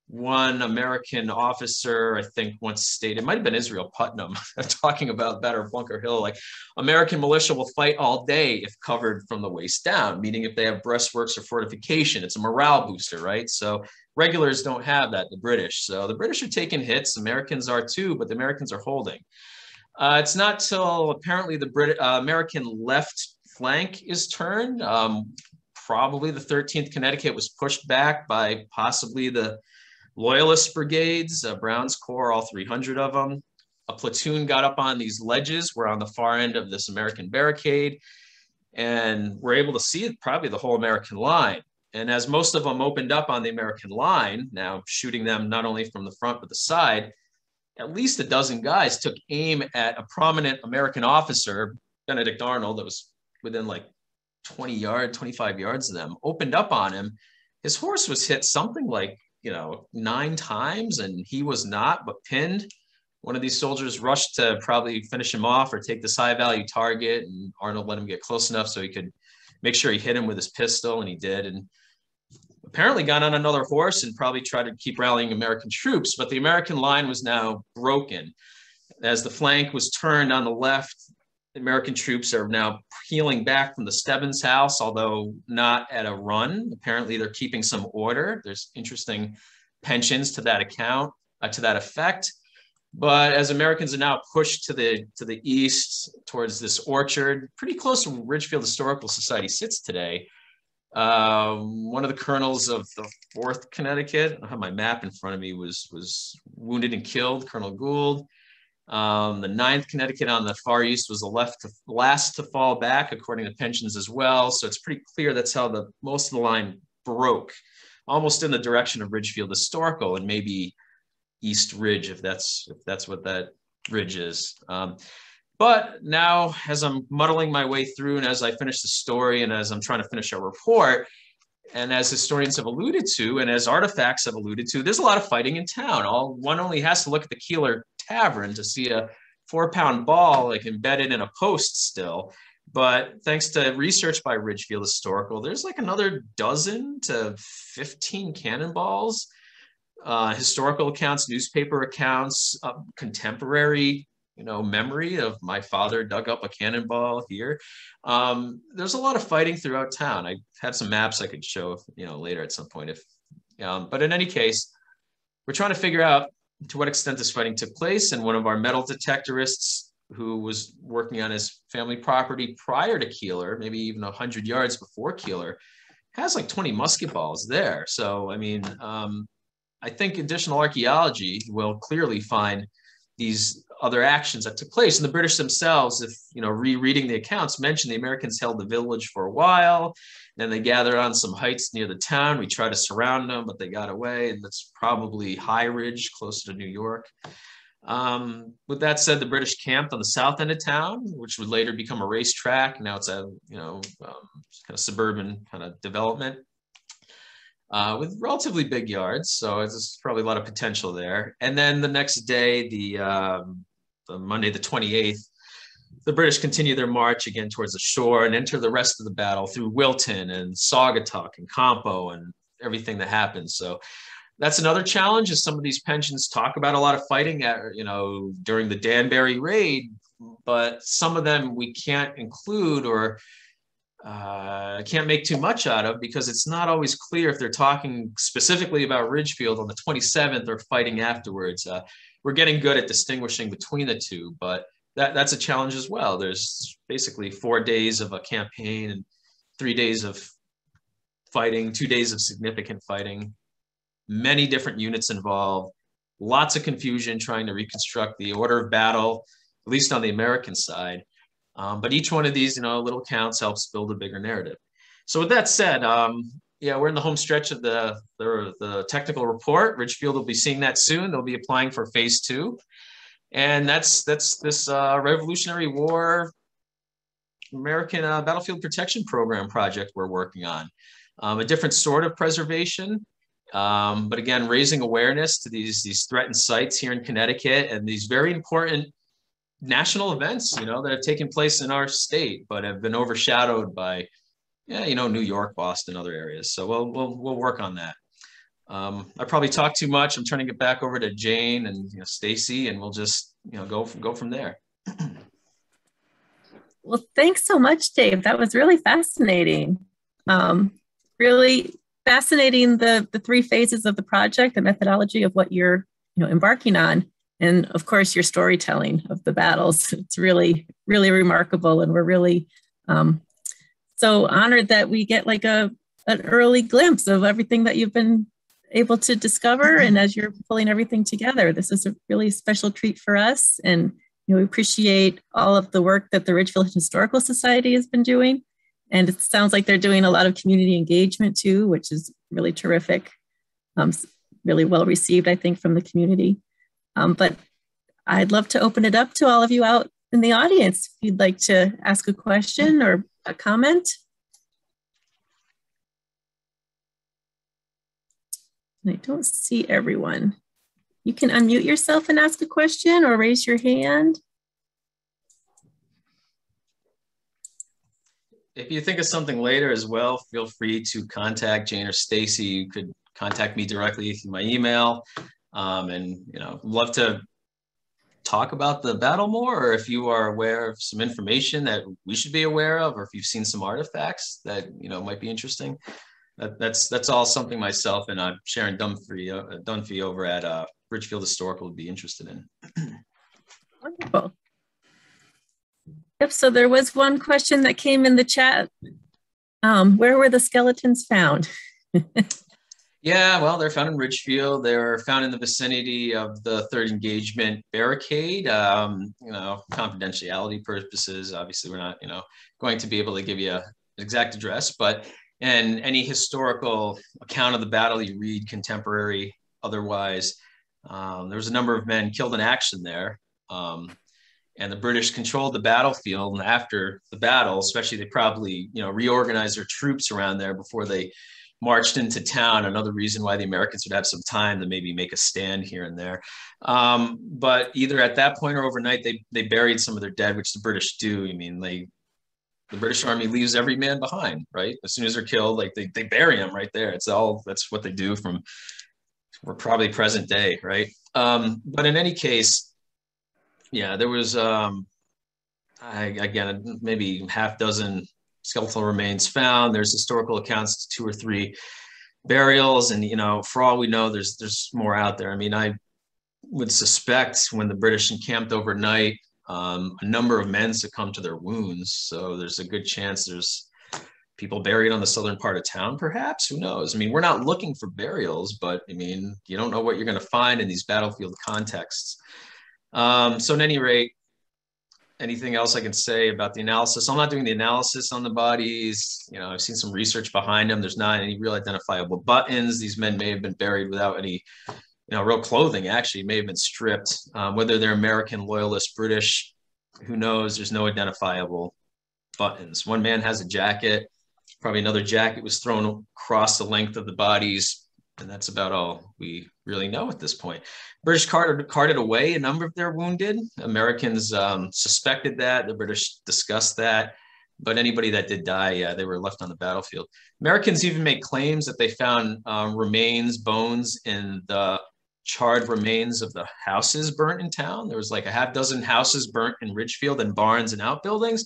one American officer, I think, once stated, it might have been Israel Putnam, talking about Better Bunker Hill, like American militia will fight all day if covered from the waist down, meaning if they have breastworks or fortification, it's a morale booster, right? So regulars don't have that, the British. So the British are taking hits, Americans are too, but the Americans are holding. Uh, it's not till apparently the Brit- uh, American left flank is turned. Um, probably the 13th Connecticut was pushed back by possibly the loyalist brigades, uh, Brown's Corps, all 300 of them. A platoon got up on these ledges. We're on the far end of this American barricade, and we're able to see probably the whole American line. And as most of them opened up on the American line, now shooting them not only from the front but the side, at least a dozen guys took aim at a prominent American officer, Benedict Arnold, that was within like 20 yards, 25 yards of them, opened up on him. His horse was hit something like you know, nine times and he was not, but pinned. One of these soldiers rushed to probably finish him off or take this high value target. And Arnold let him get close enough so he could make sure he hit him with his pistol, and he did. And apparently got on another horse and probably tried to keep rallying American troops. But the American line was now broken. As the flank was turned on the left, American troops are now peeling back from the Stebbins house, although not at a run. Apparently, they're keeping some order. There's interesting pensions to that account, uh, to that effect. But as Americans are now pushed to the to the east towards this orchard, pretty close to Ridgefield Historical Society sits today. Uh, one of the colonels of the Fourth Connecticut, I have my map in front of me, was was wounded and killed. Colonel Gould. Um, the ninth Connecticut on the far east was the left to, last to fall back, according to pensions as well. So it's pretty clear that's how the most of the line broke, almost in the direction of Ridgefield Historical and maybe East Ridge, if that's if that's what that ridge is. Um, but now, as I'm muddling my way through, and as I finish the story, and as I'm trying to finish our report, and as historians have alluded to, and as artifacts have alluded to, there's a lot of fighting in town. All one only has to look at the Keeler Tavern to see a four pound ball like embedded in a post still. But thanks to research by Ridgefield Historical, there's like another dozen to 15 cannonballs, uh, historical accounts, newspaper accounts, uh, contemporary you know, memory of my father dug up a cannonball here. Um, there's a lot of fighting throughout town. I have some maps I could show, you know, later at some point. If, um, but in any case, we're trying to figure out to what extent this fighting took place. And one of our metal detectorists who was working on his family property prior to Keeler, maybe even 100 yards before Keeler, has like 20 musket balls there. So, I mean, um, I think additional archaeology will clearly find these other actions that took place. And the British themselves, if you know, rereading the accounts, mention the Americans held the village for a while. Then they gathered on some heights near the town. We try to surround them, but they got away. And that's probably High Ridge, closer to New York. Um, with that said, the British camped on the south end of town, which would later become a racetrack. Now it's a you know um, kind of suburban kind of development uh, with relatively big yards. So there's probably a lot of potential there. And then the next day, the, um, the Monday, the 28th, the British continue their march again towards the shore and enter the rest of the battle through Wilton and Saugatuck and Compo and everything that happens. So that's another challenge is some of these pensions talk about a lot of fighting at, you know, during the Danbury raid, but some of them we can't include or uh, can't make too much out of because it's not always clear if they're talking specifically about Ridgefield on the 27th or fighting afterwards. Uh, we're getting good at distinguishing between the two, but that, that's a challenge as well. There's basically four days of a campaign and three days of fighting, two days of significant fighting, many different units involved, lots of confusion trying to reconstruct the order of battle, at least on the American side. Um, but each one of these, you know, little counts helps build a bigger narrative. So with that said, um, yeah, we're in the home stretch of the, the, the technical report. Ridgefield will be seeing that soon. They'll be applying for phase two. And that's that's this uh, Revolutionary War American uh, Battlefield Protection Program project we're working on. Um, a different sort of preservation, um, but again, raising awareness to these, these threatened sites here in Connecticut and these very important national events, you know, that have taken place in our state, but have been overshadowed by, yeah, you know, New York, Boston, other areas. So we'll we'll we'll work on that. Um, I probably talked too much. I'm turning it back over to Jane and you know, Stacy, and we'll just you know go from, go from there. well, thanks so much, Dave. That was really fascinating. Um, really fascinating the the three phases of the project, the methodology of what you're you know embarking on and of course your storytelling of the battles it's really really remarkable and we're really um, so honored that we get like a an early glimpse of everything that you've been able to discover and as you're pulling everything together this is a really special treat for us. And you know we appreciate all of the work that the ridgefield historical society has been doing. And it sounds like they're doing a lot of community engagement too which is really terrific. Um, really well received i think from the community. Um, but I'd love to open it up to all of you out in the audience. If you'd like to ask a question or a comment. I don't see everyone. You can unmute yourself and ask a question or raise your hand. If you think of something later as well, feel free to contact Jane or Stacy. You could contact me directly through my email. Um, and you know, love to talk about the battle more, or if you are aware of some information that we should be aware of, or if you've seen some artifacts that you know might be interesting. That, that's that's all something myself and uh, Sharon Dunphy, uh, Dunphy over at uh, Ridgefield Historical would be interested in. Wonderful. Yep. So there was one question that came in the chat. Um, where were the skeletons found? Yeah, well, they're found in Ridgefield. They're found in the vicinity of the third engagement barricade. Um, you know, confidentiality purposes. Obviously, we're not, you know, going to be able to give you an exact address, but in any historical account of the battle you read, contemporary, otherwise, um, there was a number of men killed in action there. Um, and the British controlled the battlefield. And after the battle, especially, they probably, you know, reorganized their troops around there before they marched into town. Another reason why the Americans would have some time to maybe make a stand here and there. Um, but either at that point or overnight, they they buried some of their dead, which the British do. I mean, they the British Army leaves every man behind, right? As soon as they're killed, like they, they bury them right there. It's all that's what they do from we're probably present day, right? Um, but in any case, yeah, there was um, I, again maybe half dozen skeletal remains found. There's historical accounts two or three burials, and you know, for all we know, there's there's more out there. I mean, I would suspect when the British encamped overnight, um, a number of men succumbed to their wounds. So there's a good chance there's people buried on the southern part of town, perhaps. Who knows? I mean, we're not looking for burials, but I mean, you don't know what you're going to find in these battlefield contexts. Um, so, at any rate, anything else I can say about the analysis? I'm not doing the analysis on the bodies. You know, I've seen some research behind them. There's not any real identifiable buttons. These men may have been buried without any you know, real clothing actually may have been stripped. Um, whether they're American, loyalist, British, who knows? There's no identifiable buttons. One man has a jacket. Probably another jacket was thrown across the length of the bodies, and that's about all we really know at this point. British carted, carted away a number of their wounded. Americans um, suspected that. The British discussed that. But anybody that did die, they were left on the battlefield. Americans even made claims that they found um, remains, bones in the charred remains of the houses burnt in town. There was like a half dozen houses burnt in Ridgefield and barns and outbuildings.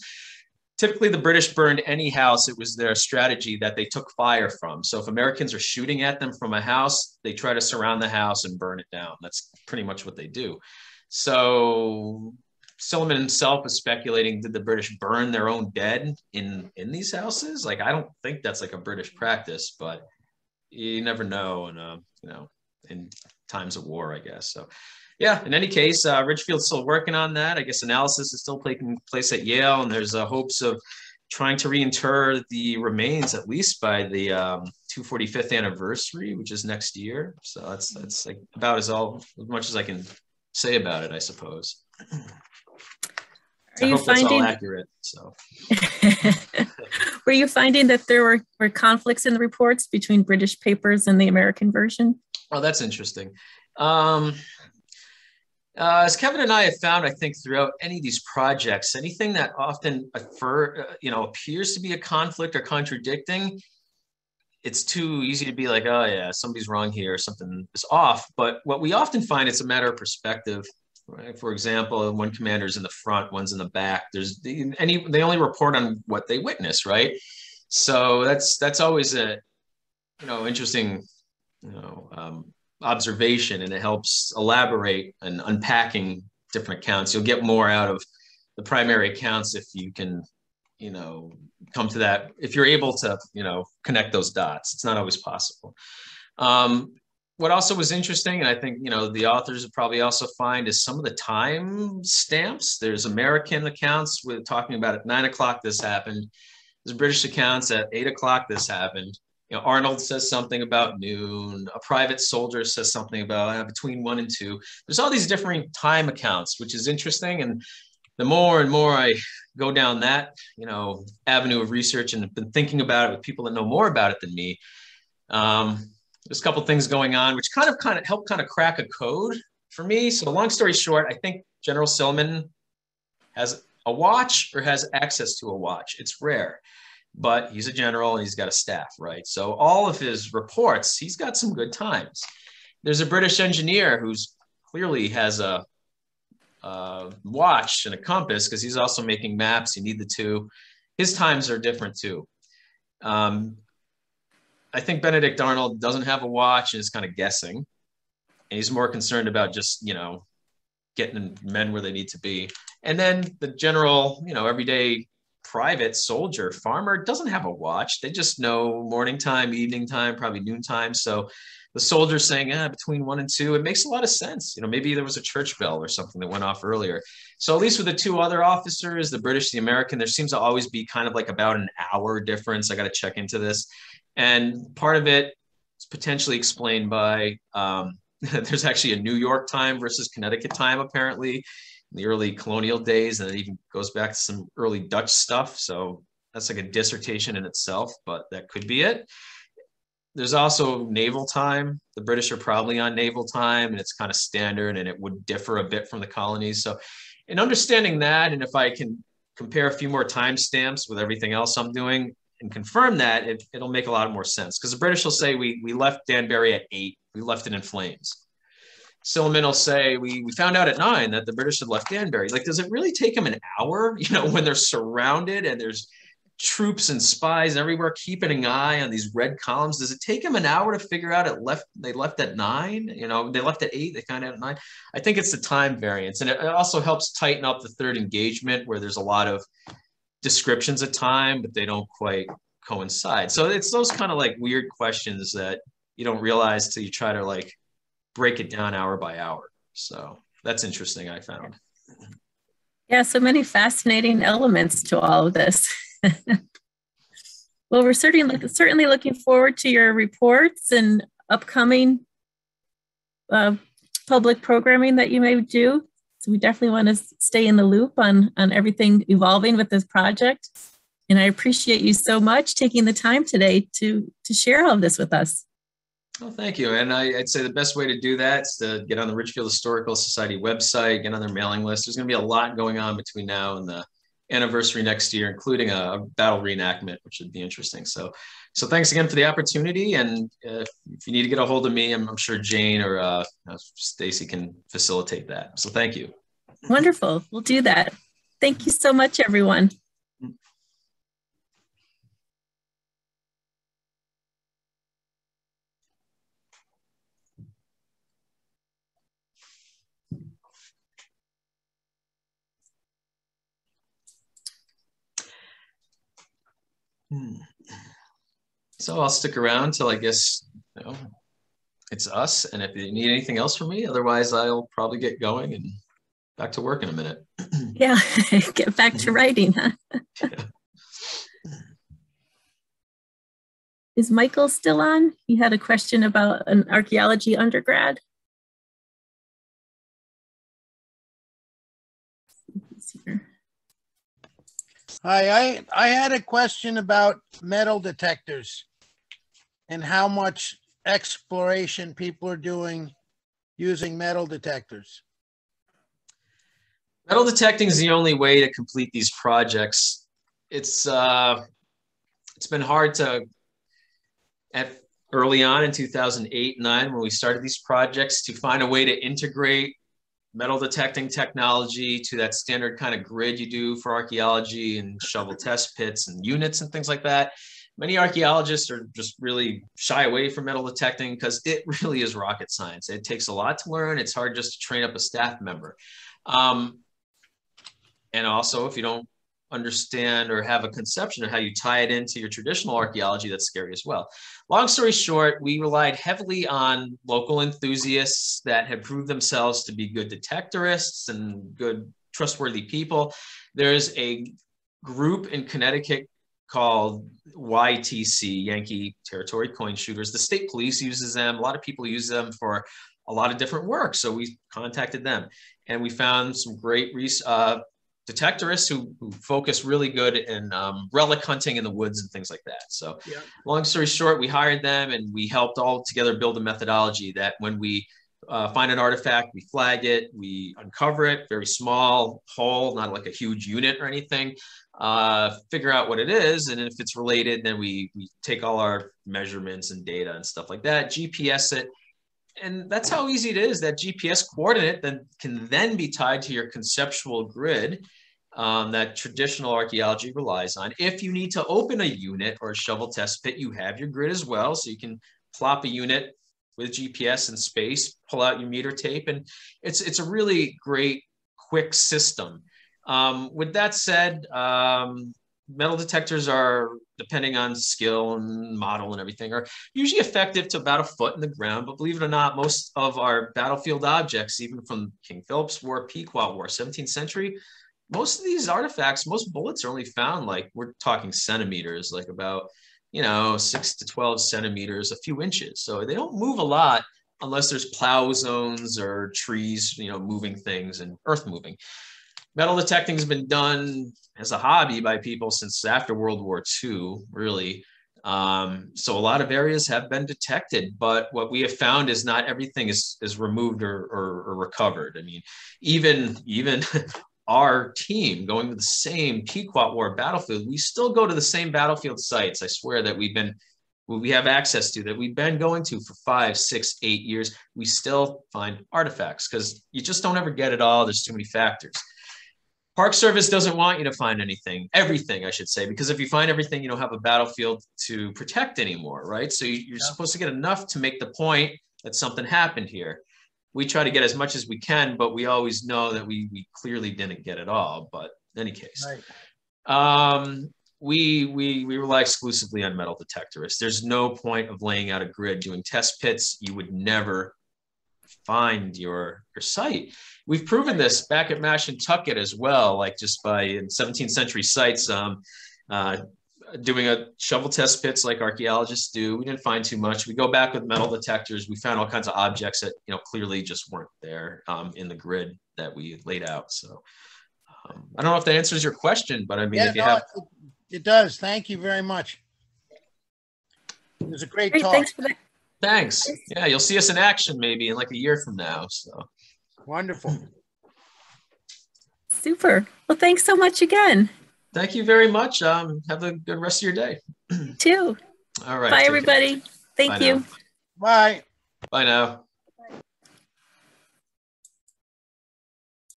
Typically, the British burned any house. It was their strategy that they took fire from. So if Americans are shooting at them from a house, they try to surround the house and burn it down. That's pretty much what they do. So Silliman himself was speculating: Did the British burn their own dead in in these houses? Like, I don't think that's like a British practice, but you never know. And uh, you know, in times of war, I guess. So, yeah, in any case, uh, Ridgefield's still working on that. I guess analysis is still taking place at Yale, and there's uh, hopes of trying to reinter the remains at least by the um, 245th anniversary, which is next year. So that's that's like about as all as much as I can say about it, I suppose. Are I you finding accurate? So, were you finding that there were, were conflicts in the reports between British papers and the American version? Oh, that's interesting. Um, uh, as Kevin and I have found, I think throughout any of these projects, anything that often affer, uh, you know, appears to be a conflict or contradicting, it's too easy to be like, oh yeah, somebody's wrong here, something is off. But what we often find, it's a matter of perspective. Right? For example, one commander's in the front, one's in the back. There's any they only report on what they witness, right? So that's that's always a you know interesting you know um, observation and it helps elaborate and unpacking different accounts. You'll get more out of the primary accounts if you can you know come to that if you're able to you know connect those dots. It's not always possible. Um, what also was interesting and i think you know the authors would probably also find is some of the time stamps. There's american accounts with talking about at nine o'clock this happened. There's british accounts at eight o'clock this happened you know, Arnold says something about noon. A private soldier says something about uh, between one and two. There's all these different time accounts, which is interesting. And the more and more I go down that, you know, avenue of research and have been thinking about it with people that know more about it than me, um, there's a couple things going on, which kind of kind of help kind of crack a code for me. So long story short, I think General Silliman has a watch or has access to a watch. It's rare but he's a general and he's got a staff, right? So all of his reports, he's got some good times. There's a British engineer who's clearly has a, a watch and a compass because he's also making maps. You need the two. His times are different too. Um, I think Benedict Arnold doesn't have a watch and is kind of guessing. And he's more concerned about just, you know, getting men where they need to be. And then the general, you know, everyday private soldier farmer doesn't have a watch. They just know morning time, evening time, probably noon time. So the soldier saying, ah, between one and two, it makes a lot of sense. You know, maybe there was a church bell or something that went off earlier. So at least with the two other officers, the British, the American, there seems to always be kind of like about an hour difference. I got to check into this. And part of it is potentially explained by um, there's actually a New York time versus Connecticut time, apparently the early colonial days, and it even goes back to some early Dutch stuff. So that's like a dissertation in itself, but that could be it. There's also naval time. The British are probably on naval time, and it's kind of standard, and it would differ a bit from the colonies. So, in understanding that, and if I can compare a few more timestamps with everything else I'm doing and confirm that, it, will make a lot more sense. Because the British will say we, we left Danbury at eight, we left it in flames. Silliman will say we, we found out at nine that the British had left Danbury. Like, does it really take them an hour, you know, when they're surrounded and there's troops and spies everywhere keeping an eye on these red columns? Does it take them an hour to figure out it left they left at nine? You know they left at eight they found of at nine? I think it's the time variance and it, also helps tighten up the third engagement where there's a lot of descriptions of time but they don't quite coincide. So it's those kind of like weird questions that you don't realize till you try to like break it down hour by hour so that's interesting i found yeah so many fascinating elements to all of this well, we're certainly certainly looking forward to your reports and upcoming uh, public programming that you may do. So we definitely want to stay in the loop on on everything evolving with this project. And I appreciate you so much taking the time today to to share all of this with us. Well, thank you. And I, would say the best way to do that is to get on the Ridgefield Historical Society website, get on their mailing list. There's going to be a lot going on between now and the anniversary next year, including a, a, battle reenactment, which would be interesting. So, so thanks again for the opportunity. And uh, if you need to get a hold of me, I'm, I'm sure Jane or uh, Stacy can facilitate that. So thank you. Wonderful. We'll do that. Thank you so much, everyone. Hmm. So I'll stick around till I guess you know, it's us. And if you need anything else from me, otherwise I'll probably get going and back to work in a minute. yeah, get back to writing, huh? yeah. Is Michael still on? He had a question about an archaeology undergrad. Hi, I, I had a question about metal detectors and how much exploration people are doing using metal detectors. Metal detecting is the only way to complete these projects. It's uh, it's been hard to at early on in 2008 9 when we started these projects to find a way to integrate metal detecting technology to that standard kind of grid you do for archaeology and shovel test pits and units and things like that. Many archaeologists are just really shy away from metal detecting because it really is rocket science. It takes a lot to learn. It's hard just to train up a staff member. Um, and also, if you don't understand or have a conception of how you tie it into your traditional archaeology, that's scary as well. Long story short, we relied heavily on local enthusiasts that had proved themselves to be good detectorists and good trustworthy people. There's a group in Connecticut called YTC, Yankee Territory Coin Shooters. The state police uses them. A lot of people use them for a lot of different work. So we contacted them and we found some great uh, detectorists who, who focus really good in um, relic hunting in the woods and things like that. So, yeah. long story short, we hired them and we helped all together build a methodology that when we uh, find an artifact, we flag it, we uncover it, very small hole, not like a huge unit or anything. Uh, figure out what it is, and if it's related, then we we take all our measurements and data and stuff like that, GPS it, and that's how easy it is. That GPS coordinate then can then be tied to your conceptual grid um, that traditional archaeology relies on. If you need to open a unit or a shovel test pit, you have your grid as well, so you can plop a unit with GPS and space, pull out your meter tape, and it's it's a really great quick system. Um, with that said, um, metal detectors are, depending on skill and model and everything, are usually effective to about a foot in the ground. But believe it or not, most of our battlefield objects, even from King Philip's War, Pequot War, 17th century, most of these artifacts, most bullets are only found like we're talking centimeters, like about, you know, six to 12 centimeters, a few inches. So they don't move a lot unless there's plow zones or trees, you know, moving things and earth moving metal detecting has been done as a hobby by people since after World War II, really. Um, so a lot of areas have been detected, but what we have found is not everything is, is removed or, or, or recovered. I mean, even even our team going to the same Pequot War battlefield, we still go to the same battlefield sites. I swear that we've been we have access to that we've been going to for five, six, eight years. We still find artifacts because you just don't ever get it all. There's too many factors. Park Service doesn't want you to find anything, everything, I should say, because if you find everything, you don't have a battlefield to protect anymore, right? So you're yeah. supposed to get enough to make the point that something happened here. We try to get as much as we can, but we always know that we, we clearly didn't get it all. But in any case, right. um, we, we, we rely exclusively on metal detectorists. There's no point of laying out a grid doing test pits. You would never find your your site. We've proven this back at Mashantucket as well, like just by in 17th century sites, um, uh, doing a shovel test pits like archaeologists do. We didn't find too much. We go back with metal detectors. We found all kinds of objects that you know clearly just weren't there um, in the grid that we laid out. So um, I don't know if that answers your question, but I mean, yeah, if you no, have, it does. Thank you very much. It was a great, great talk. Thanks for that. Thanks. Yeah, you'll see us in action maybe in like a year from now. So wonderful. Super. Well, thanks so much again. Thank you very much. Um, have a good rest of your day. Too. All right. Bye, everybody. Care. Thank Bye you. Now. Bye. Bye now.